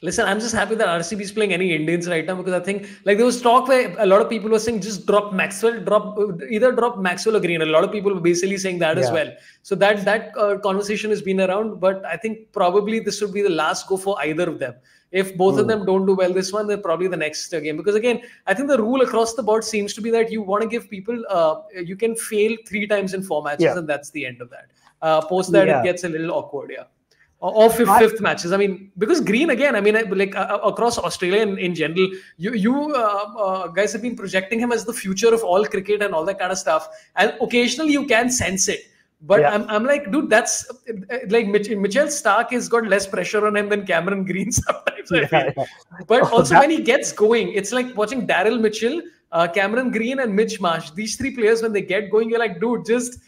Listen, I'm just happy that RCB is playing any Indians right now because I think like there was talk where a lot of people were saying just drop Maxwell, drop either drop Maxwell or Green. A lot of people were basically saying that yeah. as well. So that that uh, conversation has been around, but I think probably this would be the last go for either of them. If both of hmm. them don't do well this one, then probably the next game. Because again, I think the rule across the board seems to be that you want to give people uh, you can fail three times in four matches, yeah. and that's the end of that. Uh, post that, yeah. it gets a little awkward. Yeah or fifth, fifth matches. I mean, because Green again. I mean, like uh, across Australia in, in general, you you uh, uh, guys have been projecting him as the future of all cricket and all that kind of stuff. And occasionally you can sense it. But yeah. I'm, I'm like, dude, that's like Mitch, Mitchell Starc has got less pressure on him than Cameron Green sometimes. Yeah, yeah. But also that, when he gets going, it's like watching Daryl Mitchell, uh, Cameron Green, and Mitch Marsh. These three players, when they get going, you're like, dude, just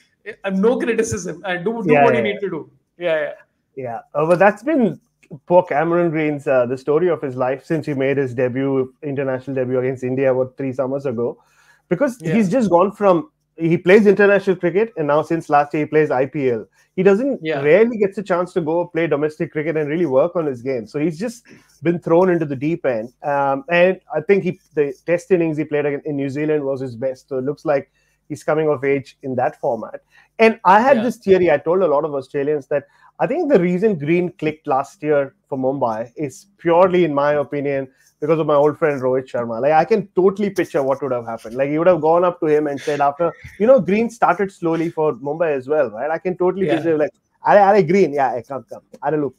uh, no criticism and do, do what you need to do. Yeah, yeah. Yeah, uh, but that's been poor Cameron Green's uh, the story of his life since he made his debut, international debut against India, what three summers ago, because yeah. he's just gone from he plays international cricket and now since last year he plays IPL. He doesn't yeah. rarely gets a chance to go play domestic cricket and really work on his game. So he's just been thrown into the deep end. Um, and I think he the test innings he played in New Zealand was his best. So it looks like he's coming of age in that format. And I had yeah. this theory. I told a lot of Australians that I think the reason Green clicked last year for Mumbai is purely, in my opinion, because of my old friend Rohit Sharma. Like I can totally picture what would have happened. Like he would have gone up to him and said, after you know, Green started slowly for Mumbai as well, right? I can totally yeah. picture like, I, I Green, yeah, come, come. I don't look.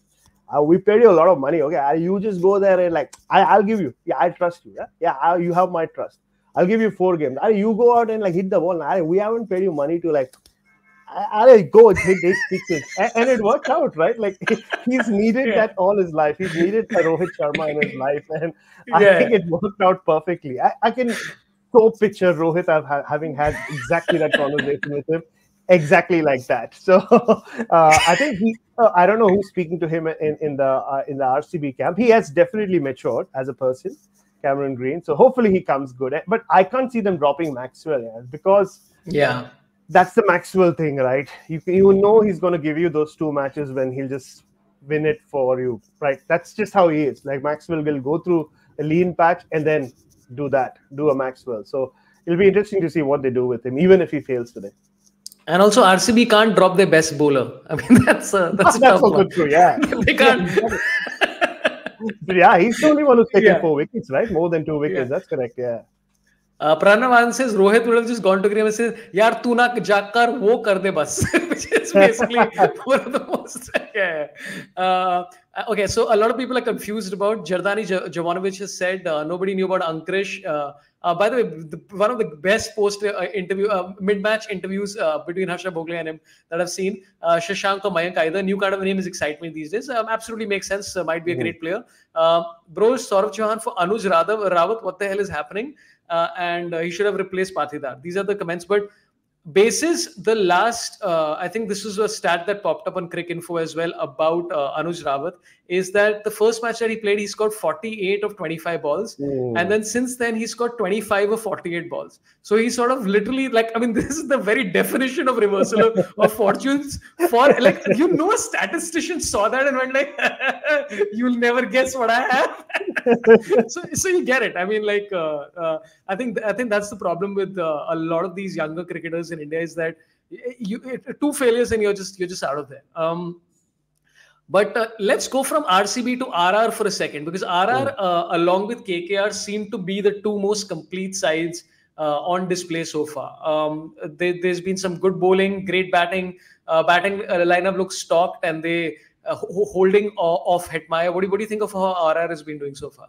Uh, we paid you a lot of money. Okay, you just go there and like, I, will give you. Yeah, I trust you. Yeah, yeah, I, you have my trust. I'll give you four games. you go out and like hit the ball. I, we haven't paid you money to like I, go hit eight sixes, and, and, it worked out, right? Like he's needed yeah. that all his life. He's needed a Rohit Sharma in his life, and I yeah. think it worked out perfectly. I, I can so picture Rohit having had exactly that conversation with him, exactly like that. So uh, I think he. Uh, I don't know who's speaking to him in in the uh, in the RCB camp. He has definitely matured as a person, Cameron Green. So hopefully he comes good. But I can't see them dropping Maxwell yeah, because yeah that's the Maxwell thing, right? You you know he's going to give you those two matches when he'll just win it for you, right? That's just how he is. Like Maxwell will go through a lean patch and then do that, do a Maxwell. So it'll be interesting to see what they do with him, even if he fails today. And also, RCB can't drop their best bowler. I mean, that's a, that's, that's also true. Yeah, they can't. yeah, he's the only one who's taken yeah. four wickets, right? More than two wickets. Yeah. That's correct. Yeah. Pranav answer Rohit जिस गॉन्ट to grim यार तू ना जाकर वो कर दे बस। Okay so a lot of people are confused about Jardani Jovanovich has said nobody knew about Angkrish by the way one of the best post interview mid match interviews between Harsha Bhogle and him that I seen Shashank और Mayank either new kind of name is excitement these days absolutely make sense might be a great player bro Saurabh Chauhan for Anuj Raghav Rawat what the hell is happening uh, and uh, he should have replaced Patidar. These are the comments. But basis the last, uh, I think this was a stat that popped up on Cricinfo as well about uh, Anuj Rawat is that the first match that he played, he scored 48 of 25 balls. Mm. And then since then, he scored 25 of 48 balls. So he sort of literally, like, I mean, this is the very definition of reversal of, of fortunes for, like, you know, a statistician saw that and went like, you'll never guess what I have. so, so you get it. I mean, like, uh, uh, I think, I think that's the problem with uh, a lot of these younger cricketers in India is that you, two failures and you're just, you're just out of there. Um, but uh, let's go from RCB to RR for a second because RR, uh, along with KKR, seem to be the two most complete sides uh, on display so far. Um, they, there's been some good bowling, great batting. Uh, batting uh, lineup looks stocked and they uh, holding off Hetmyer. What do, what do you think of how RR has been doing so far?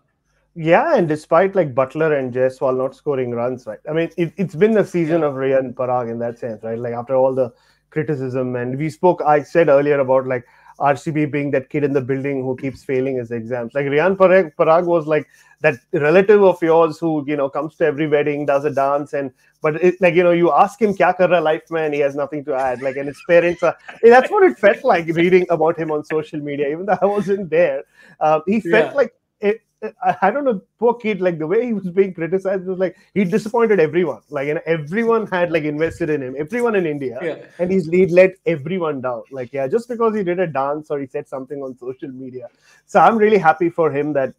Yeah, and despite like Buttler and Jaiswal not scoring runs, right? I mean, it, has been the season yeah. of Riyan Parag in that sense, right? Like after all the criticism, and we spoke, I said earlier about like RCB being that kid in the building who keeps failing his exams. Like Riyan Parag, Parag was like that relative of yours who you know comes to every wedding, does a dance, and but it, like you know you ask him kya kar life man, he has nothing to add. Like and his parents are. That's what it felt like reading about him on social media. Even though I wasn't there, uh, he felt yeah. like it, I don't know, poor kid, like the way he was being criticized was like he disappointed everyone. Like, you know, everyone had like invested in him, everyone in India, yeah. and he's he let everyone down. Like, yeah, just because he did a dance or he said something on social media. So I'm really happy for him that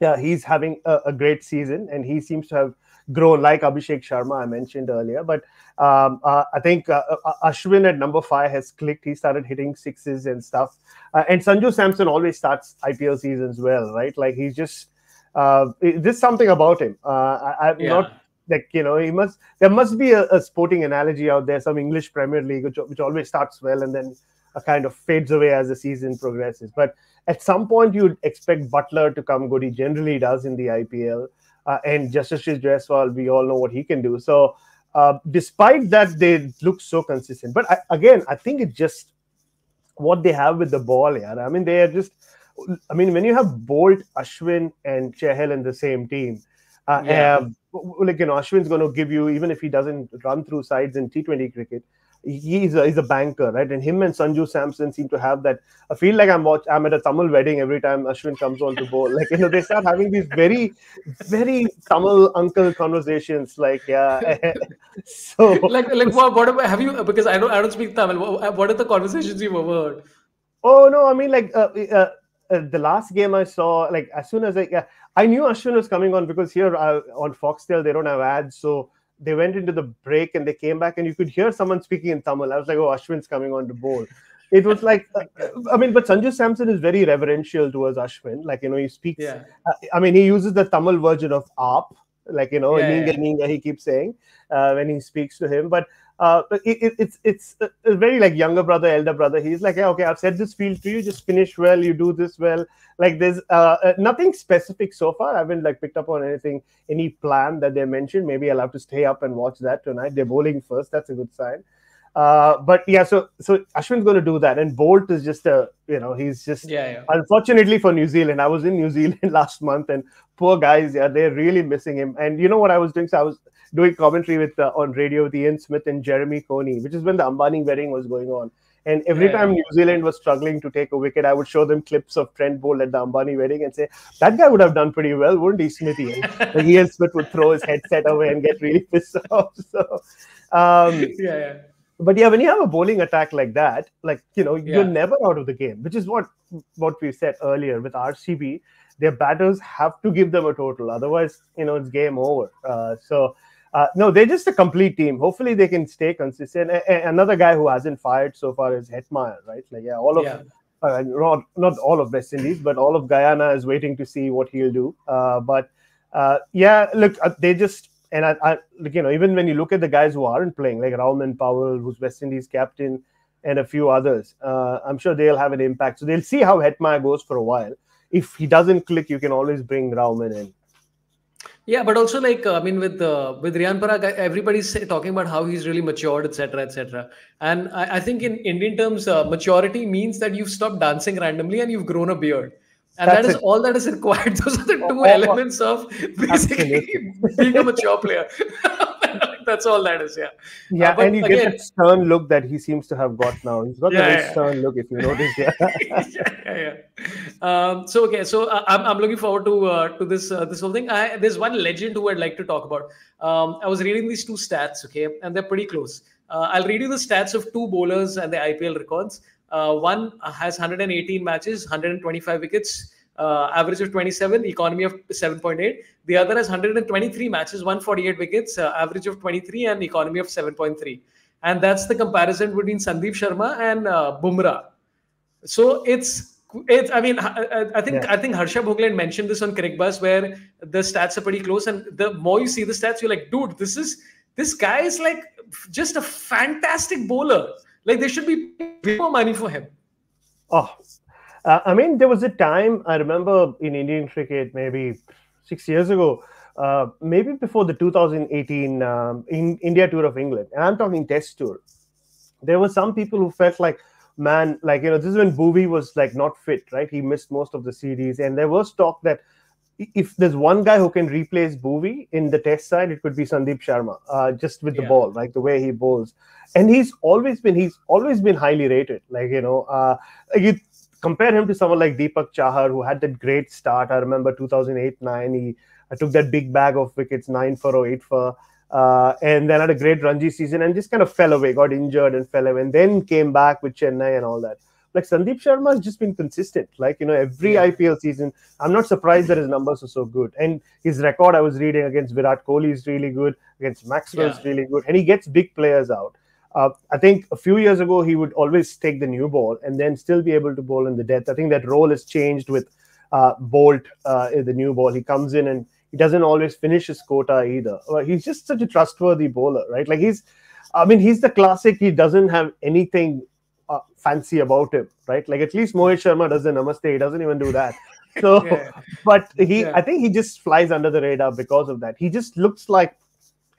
yeah, he's having a, a great season and he seems to have grown like Abhishek Sharma I mentioned earlier. But um, uh, I think uh, uh, Ashwin at number five has clicked. He started hitting sixes and stuff. Uh, and Sanju Samson always starts IPL seasons well, right? Like he's just uh, there's something about him. Uh, I, am yeah. not like you know he must. There must be a, a, sporting analogy out there, some English Premier League which, which always starts well and then kind of fades away as the season progresses. But at some point, you'd expect Buttler to come good. He generally does in the IPL. Uh, and Yashasvi Jaiswal, we all know what he can do. So, uh, despite that, they look so consistent. But I, again, I think it's just what they have with the ball. Yeah, I mean, they are just. I mean, when you have Boult, Ashwin, and Chahal in the same team, uh, yeah. like you know, Ashwin's going to give you even if he doesn't run through sides in T20 cricket, he's a, he's a banker, right? And him and Sanju Samson seem to have that. I feel like I'm watch, I'm at a Tamil wedding every time Ashwin comes on to bowl. Like you know, they start having these very, very Tamil uncle conversations. Like yeah, so like like what, what have you? Because I don't I don't speak Tamil. What are the conversations you've overheard? Oh no, I mean like. Uh, uh, uh, the last game I saw, like as soon as I, I knew Ashwin was coming on because here uh, on Foxtel they don't have ads, so they went into the break and they came back and you could hear someone speaking in Tamil. I was like, oh, Ashwin's coming on to bowl. It was like, uh, I mean, but Sanju Samson is very reverential towards Ashwin. Like, you know, he speaks, yeah. uh, I mean, he uses the Tamil version of AAP, like, you know, yeah, Ninga, yeah. Ninga, he keeps saying uh, when he speaks to him. But uh, it, it's it's a very like younger brother, elder brother. He's like, yeah, okay, I've said this field to you. Just finish well. You do this well. Like there's uh, uh, nothing specific so far. I haven't like picked up on anything, any plan that they mentioned. Maybe I'll have to stay up and watch that tonight. They're bowling first. That's a good sign. Uh, but yeah, so so Ashwin's going to do that, and Boult is just a you know he's just yeah, yeah. Unfortunately for New Zealand, I was in New Zealand last month, and poor guys, yeah, they're really missing him. And you know what I was doing? So I was doing commentary with uh, on radio with Ian Smith and Jeremy Coney, which is when the Ambani wedding was going on. And every yeah, time New Zealand was struggling to take a wicket, I would show them clips of Trent Boult at the Ambani wedding and say, that guy would have done pretty well, wouldn't he, Smithy? And Ian Smith would throw his headset away and get really pissed off. So, um, yeah, yeah. But yeah, when you have a bowling attack like that, like, you know, you're never out of the game, which is what what we said earlier with RCB. Their batters have to give them a total. Otherwise, you know, it's game over. Uh, so, uh, no, they're just a complete team. Hopefully, they can stay consistent. A- a- another guy who hasn't fired so far is Hetmyer, right? Like, yeah, all of yeah. Uh, not not all of West Indies, but all of Guyana is waiting to see what he'll do. Uh, but uh, yeah, look, uh, they just and I, I, you know, even when you look at the guys who aren't playing, like Rovman Powell, who's West Indies captain, and a few others, uh, I'm sure they'll have an impact. So they'll see how Hetmyer goes for a while. If he doesn't click, you can always bring Rovman in. Yeah, but also like I mean, with uh, with Riyan Parag, everybody's talking about how he's really matured, etc., etc. And I, I, think in Indian terms, uh, maturity means that you've stopped dancing randomly and you've grown a beard, and That's that is it. all that is required. Those are the two oh, elements of basically being a mature player. That's all that is, yeah. Yeah, uh, and you again, get that stern look that he seems to have got now. He's got yeah, a yeah. stern look, if you notice. Yeah, yeah, yeah. Um, so okay, so uh, I'm, I'm looking forward to uh, to this uh, this whole thing. I, there's one legend who I'd like to talk about. Um, I was reading these two stats, okay, and they're pretty close. Uh, I'll read you the stats of two bowlers and the IPL records. Uh, one has 118 matches, 125 wickets uh, average of 27, economy of 7.8. The other has 123 matches, 148 wickets, uh, average of 23, and economy of 7.3. And that's the comparison between Sandeep Sharma and uh, Bumrah. So it's it's. I mean, I, I think yeah. I think Harsha Bhogle mentioned this on Cricbuzz, where the stats are pretty close, and the more you see the stats, you're like, dude, this is this guy is like just a fantastic bowler. Like, there should be paying more money for him. Oh, uh, I mean, there was a time I remember in Indian cricket, maybe six years ago, uh, maybe before the 2018 um, in India tour of England, and I'm talking Test tour. There were some people who felt like, man, like you know, this is when Bhuvi was like not fit, right? He missed most of the series, and there was talk that if there's one guy who can replace Bhuvi in the Test side, it could be Sandeep Sharma, uh, just with the yeah. ball, like the way he bowls. And he's always been he's always been highly rated. Like you know, uh, you compare him to someone like Deepak Chahar, who had that great start. I remember 2008 9. He I took that big bag of wickets, nine for or eight for, uh, and then had a great Ranji season and just kind of fell away, got injured and fell away, and then came back with Chennai and all that. Like Sandeep Sharma has just been consistent. Like you know, every yeah. IPL season, I'm not surprised that his numbers are so good. And his record, I was reading against Virat Kohli is really good, against Maxwell is yeah. really good, and he gets big players out. Uh, I think a few years ago he would always take the new ball and then still be able to bowl in the death. I think that role has changed with uh, Boult uh, in the new ball. He comes in and he doesn't always finish his quota either. He's just such a trustworthy bowler, right? Like he's, I mean, he's the classic. He doesn't have anything uh, fancy about him, right? Like at least Mohit Sharma does the namaste. He doesn't even do that. So, yeah. but he, yeah. I think he just flies under the radar because of that. He just looks like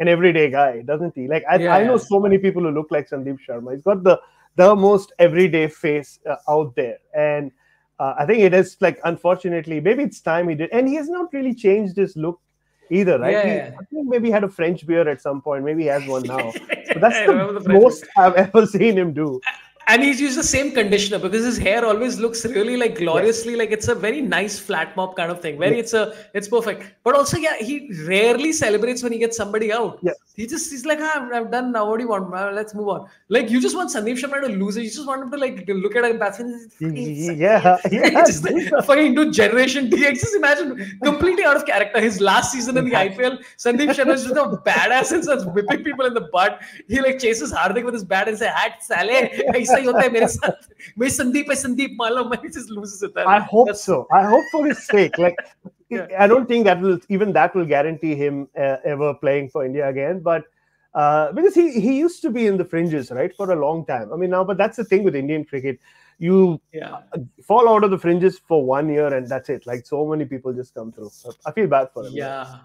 an everyday guy, doesn't he? Like I, yeah. I know so many people who look like Sandeep Sharma. He's got the the most everyday face uh, out there, and uh, I think it is like unfortunately maybe it's time he did, and he has not really changed his look either, right? Yeah, he, yeah. I think maybe he had a French beard at some point. Maybe he has one now. But that's the, the most I've ever seen him do and he's used the same conditioner because his hair always looks really like gloriously like it's a very nice flat mop kind of thing. Very it's a it's perfect. But also yeah he rarely celebrates when he gets somebody out. Yeah. he just he's like ah, I've, done. Now what do you want? Uh, let's move on. Like you just want Sandeep Sharma to lose it. You just want him to like look at a batsman yeah. Yeah just fucking do generation DX just imagine completely out of character. His last season in the IPL Sandeep Sharma is just a badass and starts whipping people in the butt. He like chases Hardik with his bat and say hat sale ऐसा ही होता है मेरे साथ मैं संदीप है संदीप मालूम मैं just loses it I hope That's... so I hope for his sake like yeah. I don't think that will even that will guarantee him uh, ever playing for India again but uh, because he he used to be in the fringes right for a long time I mean now but that's the thing with Indian cricket you yeah. fall out of the fringes for one year and that's it like so many people just come through I feel bad for him yeah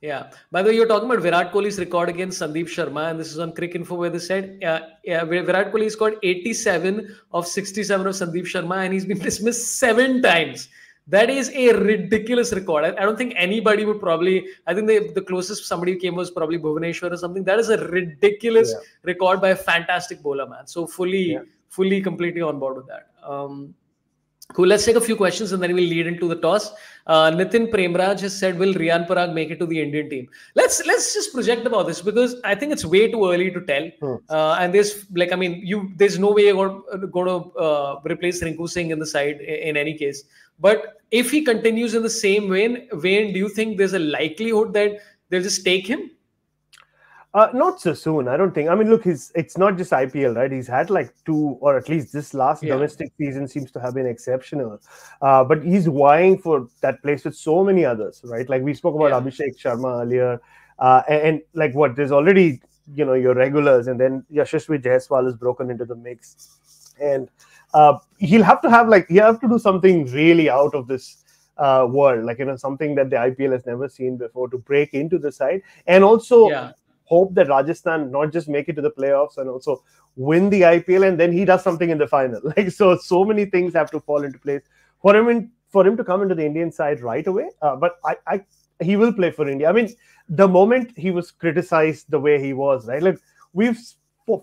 yeah. By the way, you're talking about Virat Kohli's record against Sandeep Sharma, and this is on Cricinfo where they said, yeah, yeah, Virat Kohli scored 87 of 67 of Sandeep Sharma, and he's been dismissed seven times. That is a ridiculous record. I, I don't think anybody would probably. I think the, the closest somebody came was probably Bhuvaneshwar or something. That is a ridiculous yeah. record by a fantastic bowler, man. So fully, yeah. fully, completely on board with that. Um, Cool. Let's take a few questions and then we'll lead into the toss. Uh, Nitin Premraj has said, "Will Riyan Parag make it to the Indian team?" Let's let's just project about this because I think it's way too early to tell. Hmm. Uh, and there's like, I mean, you there's no way you're going to uh, replace Rinku Singh in the side in, in any case. But if he continues in the same vein, vein, do you think there's a likelihood that they'll just take him? Uh, not so soon. I don't think. I mean, look, he's it's not just IPL, right? He's had like two, or at least this last yeah. domestic season seems to have been exceptional. Uh, but he's vying for that place with so many others, right? Like we spoke about yeah. Abhishek Sharma earlier, uh, and, and, like what there's already you know your regulars, and then Yashasvi Jaiswal is broken into the mix, and uh, he'll have to have like he'll have to do something really out of this uh, world, like you know something that the IPL has never seen before to break into the side, and also yeah hope that Rajasthan not just make it to the playoffs and also win the IPL, and then he does something in the final. Like so, so many things have to fall into place for him in, for him to come into the Indian side right away. Uh, but I, I, he will play for India. I mean, the moment he was criticized the way he was, right? Like we've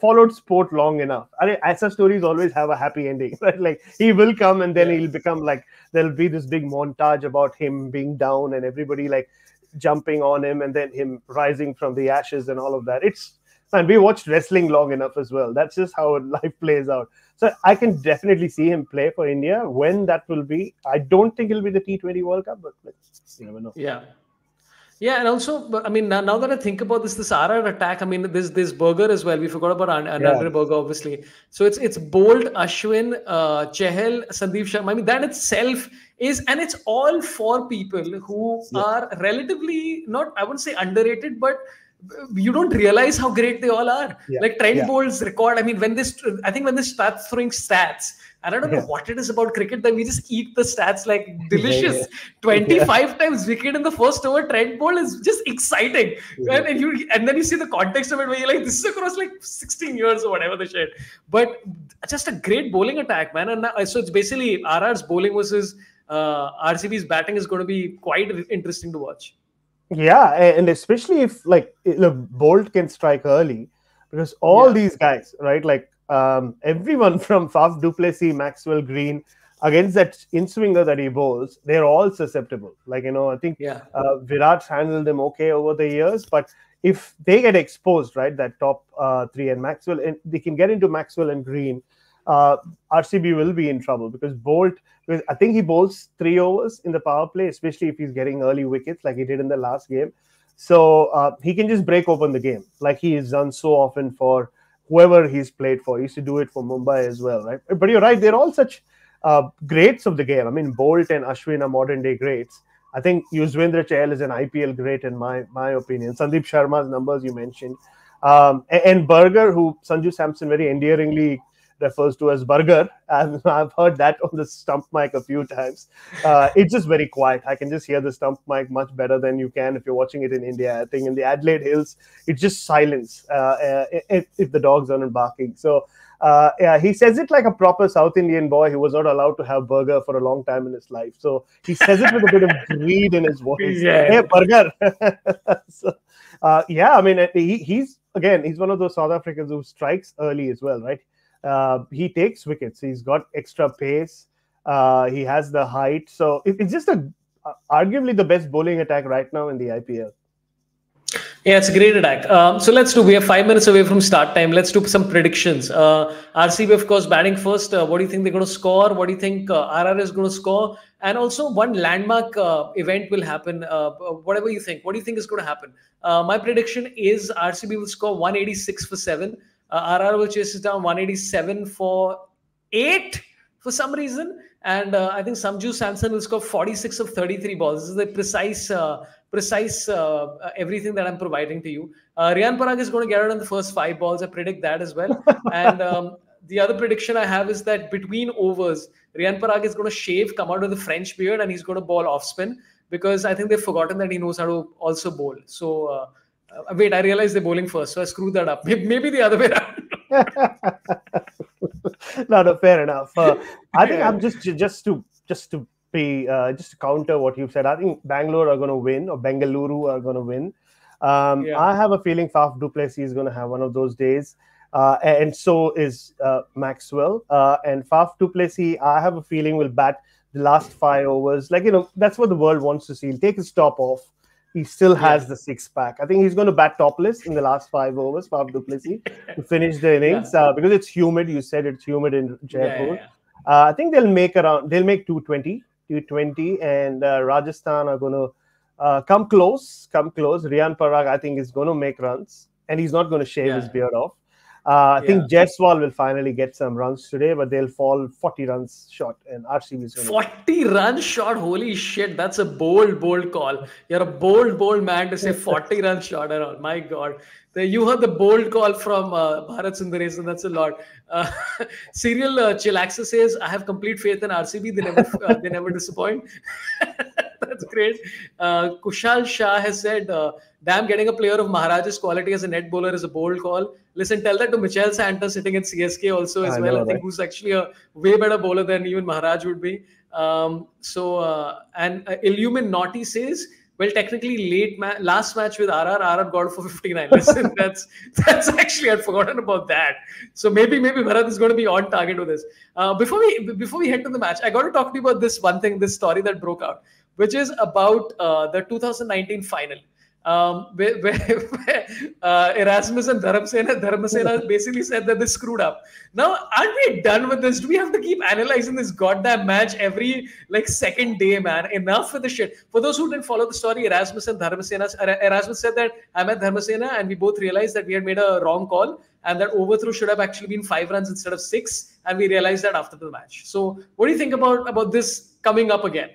followed sport long enough. I mean, Asa stories always have a happy ending, right? Like he will come and then he'll become like there'll be this big montage about him being down and everybody like jumping on him and then him rising from the ashes and all of that. It's and we watched wrestling long enough as well. That's just how life plays out. So I can definitely see him play for India. When that will be, I don't think it'll be the T20 World Cup, but let's you never know. Yeah. Yeah, and also, I mean, now, now that I think about this, this RR attack, I mean, this this Burger as well. We forgot about Nandre yeah. Burger, obviously. So it's it's Boult, Ashwin, uh, Chahal, Sandeep Sharma. I mean, that itself is, and it's all for people who yeah. are relatively not, I wouldn't say underrated, but you don't realize how great they all are. Yeah. Like Trent yeah. Boult's record. I mean, when this, I think when this start throwing stats, and I don't know what it is about cricket that we just eat the stats like delicious. Yeah, yeah. 25 yeah. times wicket in the first over. Trent Boult is just exciting. And, and, you and then you see the context of it where you're like, this is across like 16 years or whatever the shit. But just a great bowling attack, man. And uh, so it's basically RR's bowling versus uh, RCB's batting is going to be quite interesting to watch. Yeah, and especially if like look, Boult can strike early because all these guys, right? Like um, everyone from Faf du Plessis, Maxwell Green, against that in swinger that he bowls, they're all susceptible. Like you know, I think yeah. uh, Virat's handled them okay over the years, but if they get exposed, right, that top uh, three and Maxwell, and they can get into Maxwell and Green, uh, RCB will be in trouble because Boult, because I think he bowls three overs in the power play, especially if he's getting early wickets like he did in the last game. So uh, he can just break open the game like he has done so often for whoever he's played for. He used to do it for Mumbai as well, right? But you're right, they're all such uh, greats of the game. I mean, Boult and Ashwin are modern day greats. I think Yuzvendra Chahal is an IPL great in my my opinion. Sandeep Sharma's numbers you mentioned, um, and, Burger, who Sanju Samson very endearingly refers to as burger. And I've heard that on the stump mic a few times. Uh, it's just very quiet. I can just hear the stump mic much better than you can if you're watching it in India. I think in the Adelaide Hills, it's just silence uh, uh if, if, the dogs aren't barking. So uh, yeah, he says it like a proper South Indian boy who was not allowed to have burger for a long time in his life. So he says it with a bit of greed in his voice. Yeah. Hey, burger. so, uh, yeah, I mean, he, he's again, he's one of those South Africans who strikes early as well, right? Uh, he takes wickets. He's got extra pace. Uh, he has the height. So it, it's just a uh, arguably the best bowling attack right now in the IPL. Yeah, it's a great attack. Um, so let's do. We have five minutes away from start time. Let's do some predictions. Uh, RCB, of course, batting first. Uh, what do you think they're going to score? What do you think uh, RR is going to score? And also, one landmark uh, event will happen. Whatever you think. What do you think is going to happen? My prediction is RCB will score 186 for seven. RR will chase it down 187 for eight for some reason. And I think Sanju Samson will score 46 of 33 balls. This is the precise precise uh, uh, everything that I'm providing to you. Uh, Riyan Parag is going to get out on the first five balls. I predict that as well. and um, the other prediction I have is that between overs, Riyan Parag is going to shave, come out with a French beard, and he's going to ball off spin because I think they've forgotten that he knows how to also bowl. So, uh, wait, I realized they're bowling first, so I screwed that up. Maybe the other way around. no, no, fair enough. Uh, I think I'm just just to just to be uh, just to counter what you've said. I think Bangalore are going to win, or Bengaluru are going to win. Um, yeah. I have a feeling Faf du Plessis is going to have one of those days, uh, and so is uh, Maxwell. Uh, and Faf du Plessis, I have a feeling will bat the last five overs. Like you know, that's what the world wants to see. He'll take his top off. He still has yeah. the six pack. I think he's going to bat topless in the last five overs, Faf du Plessis, to finish the innings yeah. Uh, because it's humid. You said it's humid in Jaipur. Uh, I think they'll make around. They'll make 220 T20, and uh, Rajasthan are going to uh, come close, come close. Riyan Parag, I think, is going to make runs, and he's not going to shave yeah. his beard off. Uh, I yeah. think Jaiswal will finally get some runs today, but they'll fall 40 runs short, and RCB is 40 runs short. Holy shit, that's a bold, bold call. You're a bold, bold man to say 40 runs short around. My God, the, you heard the bold call from uh, Bharat Sundaresan. That's a lot. Uh, Serial uh, Chillaxa says, "I have complete faith in RCB. They never, uh, they never disappoint." That's great. Uh, Kushal Shah has said, uh, "Damn, getting a player of Maharaj's quality as a net bowler is a bold call." Listen, tell that to Mitchell Santner sitting at CSK also as I well. Know, I think right? who's actually a way better bowler than even Maharaj would be. Um, so, uh, and uh, Illuminati says well, technically, late ma- last match with RR, RR got for 59. Listen, that's that's actually I'd forgotten about that. So maybe maybe Bharat is going to be on target with this. Uh, before we before we head to the match, I got to talk to you about this one thing, this story that broke out, which is about uh, the 2019 final um, where, where, where uh, Erasmus and Dharmasena, Dharmasena basically said that they screwed up. Now, aren't we done with this? Do we have to keep analyzing this goddamn match every like second day, man? Enough with the shit. For those who didn't follow the story, Erasmus and Dharmasena, Erasmus said that I met Dharmasena and we both realized that we had made a wrong call and that overthrow should have actually been five runs instead of six. And we realized that after the match. So, what do you think about about this coming up again?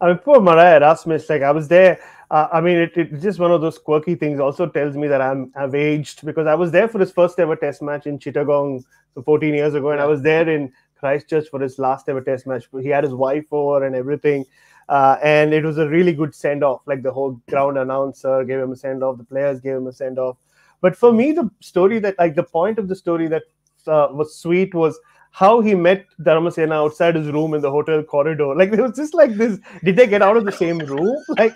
I mean, poor Marais Erasmus, like I was there uh, I mean, it, it's just one of those quirky things. Also tells me that I'm I've aged because I was there for his first ever Test match in Chittagong so 14 years ago, and I was there in Christchurch for his last ever Test match. He had his wife over and everything, uh, and it was a really good send off. Like the whole ground announcer gave him a send off, the players gave him a send off. But for me, the story that like the point of the story that uh, was sweet was how he met Dharmasena outside his room in the hotel corridor. Like it was just like this. Did they get out of the same room? Like,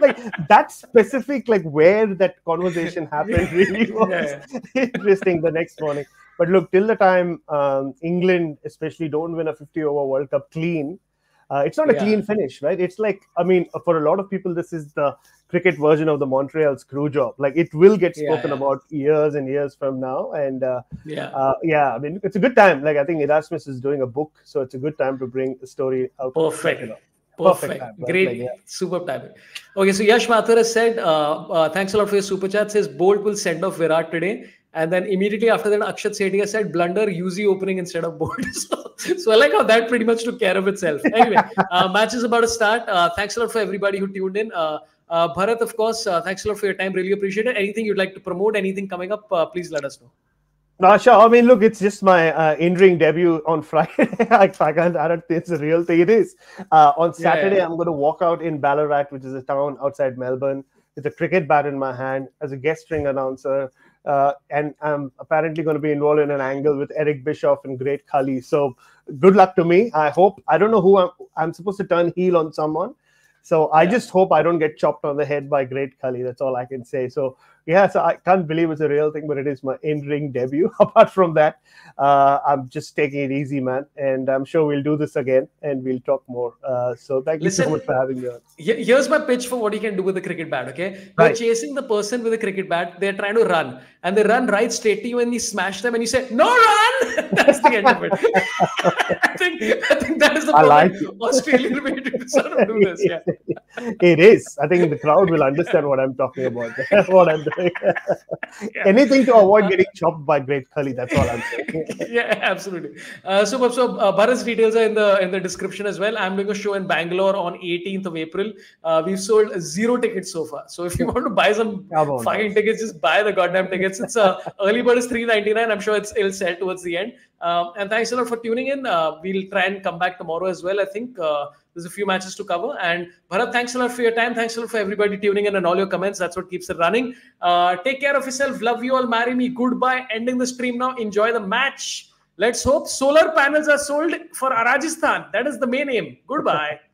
like that specific, like where that conversation happened really was yeah, yeah. interesting the next morning. But look, till the time um, England, especially, don't win a 50 over World Cup clean, uh, it's not a yeah. clean finish, right? It's like, I mean, for a lot of people, this is the cricket version of the Montreal screw job. Like it will get spoken yeah, yeah. about years and years from now. And uh, yeah, uh, yeah, I mean, it's a good time. Like I think Erasmus is doing a book, so it's a good time to bring the story out. Perfect. Perfect. Perfect. Great. Like, yeah. Super timing. Okay, so Yash Mathur has said, uh, uh, thanks a lot for your super chat. Says Boult will send off Virat today. And then immediately after that, Akshat Sethi said blunder, Yuzi opening instead of Boult. so, so I like how that pretty much took care of itself. Anyway, uh, match is about to start. Uh, thanks a lot for everybody who tuned in. Uh, uh, Bharat, of course, uh, thanks a lot for your time. Really appreciate it. Anything you'd like to promote, anything coming up, uh, please let us know. No, sure. I mean, look, it's just my uh, in-ring debut on Friday. I, I can't. I don't think it's a real thing. It is. Uh, on Saturday, yeah, yeah. I'm going to walk out in Ballarat, which is a town outside Melbourne, with a cricket bat in my hand as a guest ring announcer. Uh, and I'm apparently going to be involved in an angle with Eric Bischoff and Great Khali. So good luck to me. I hope. I don't know who I'm. I'm supposed to turn heel on someone. So I just hope I don't get chopped on the head by Great Khali. That's all I can say. So yeah, so I can't believe it's a real thing, but it is my in-ring debut. Apart from that, uh, I'm just taking it easy, man, and I'm sure we'll do this again and we'll talk more. Uh, so thank Listen, you so much for having me on. Here's my pitch for what you can do with a cricket bat. Okay, you're chasing the person with a cricket bat. They're trying to run, and they run right straight to you, and you smash them, and you say, "No run!" That's the end of it. I think I think that is the I like Australian way to sort of do this. Yeah, it is. I think the crowd will understand what I'm talking about. what I'm yeah. Anything to avoid getting chopped by Great Khali. That's all I'm saying. yeah, absolutely. Uh, so, so uh, Bharat's details are in the in the description as well. I'm doing a show in Bangalore on 18th of April. Uh, we've sold zero tickets so far. So if you want to buy some fucking tickets, just buy the goddamn tickets. It's uh, early bird is 3.99. I'm sure it's it'll sell towards the end. Uh, and thanks a lot for tuning in. Uh, we'll try and come back tomorrow as well. I think uh, there's a few matches to cover. And Bharat, thanks a lot for your time. Thanks a lot for everybody tuning in and all your comments. That's what keeps it running. Uh, take care of yourself. Love you all. Marry me. Goodbye. Ending the stream now. Enjoy the match. Let's hope solar panels are sold for Rajasthan. That is the main aim. Goodbye.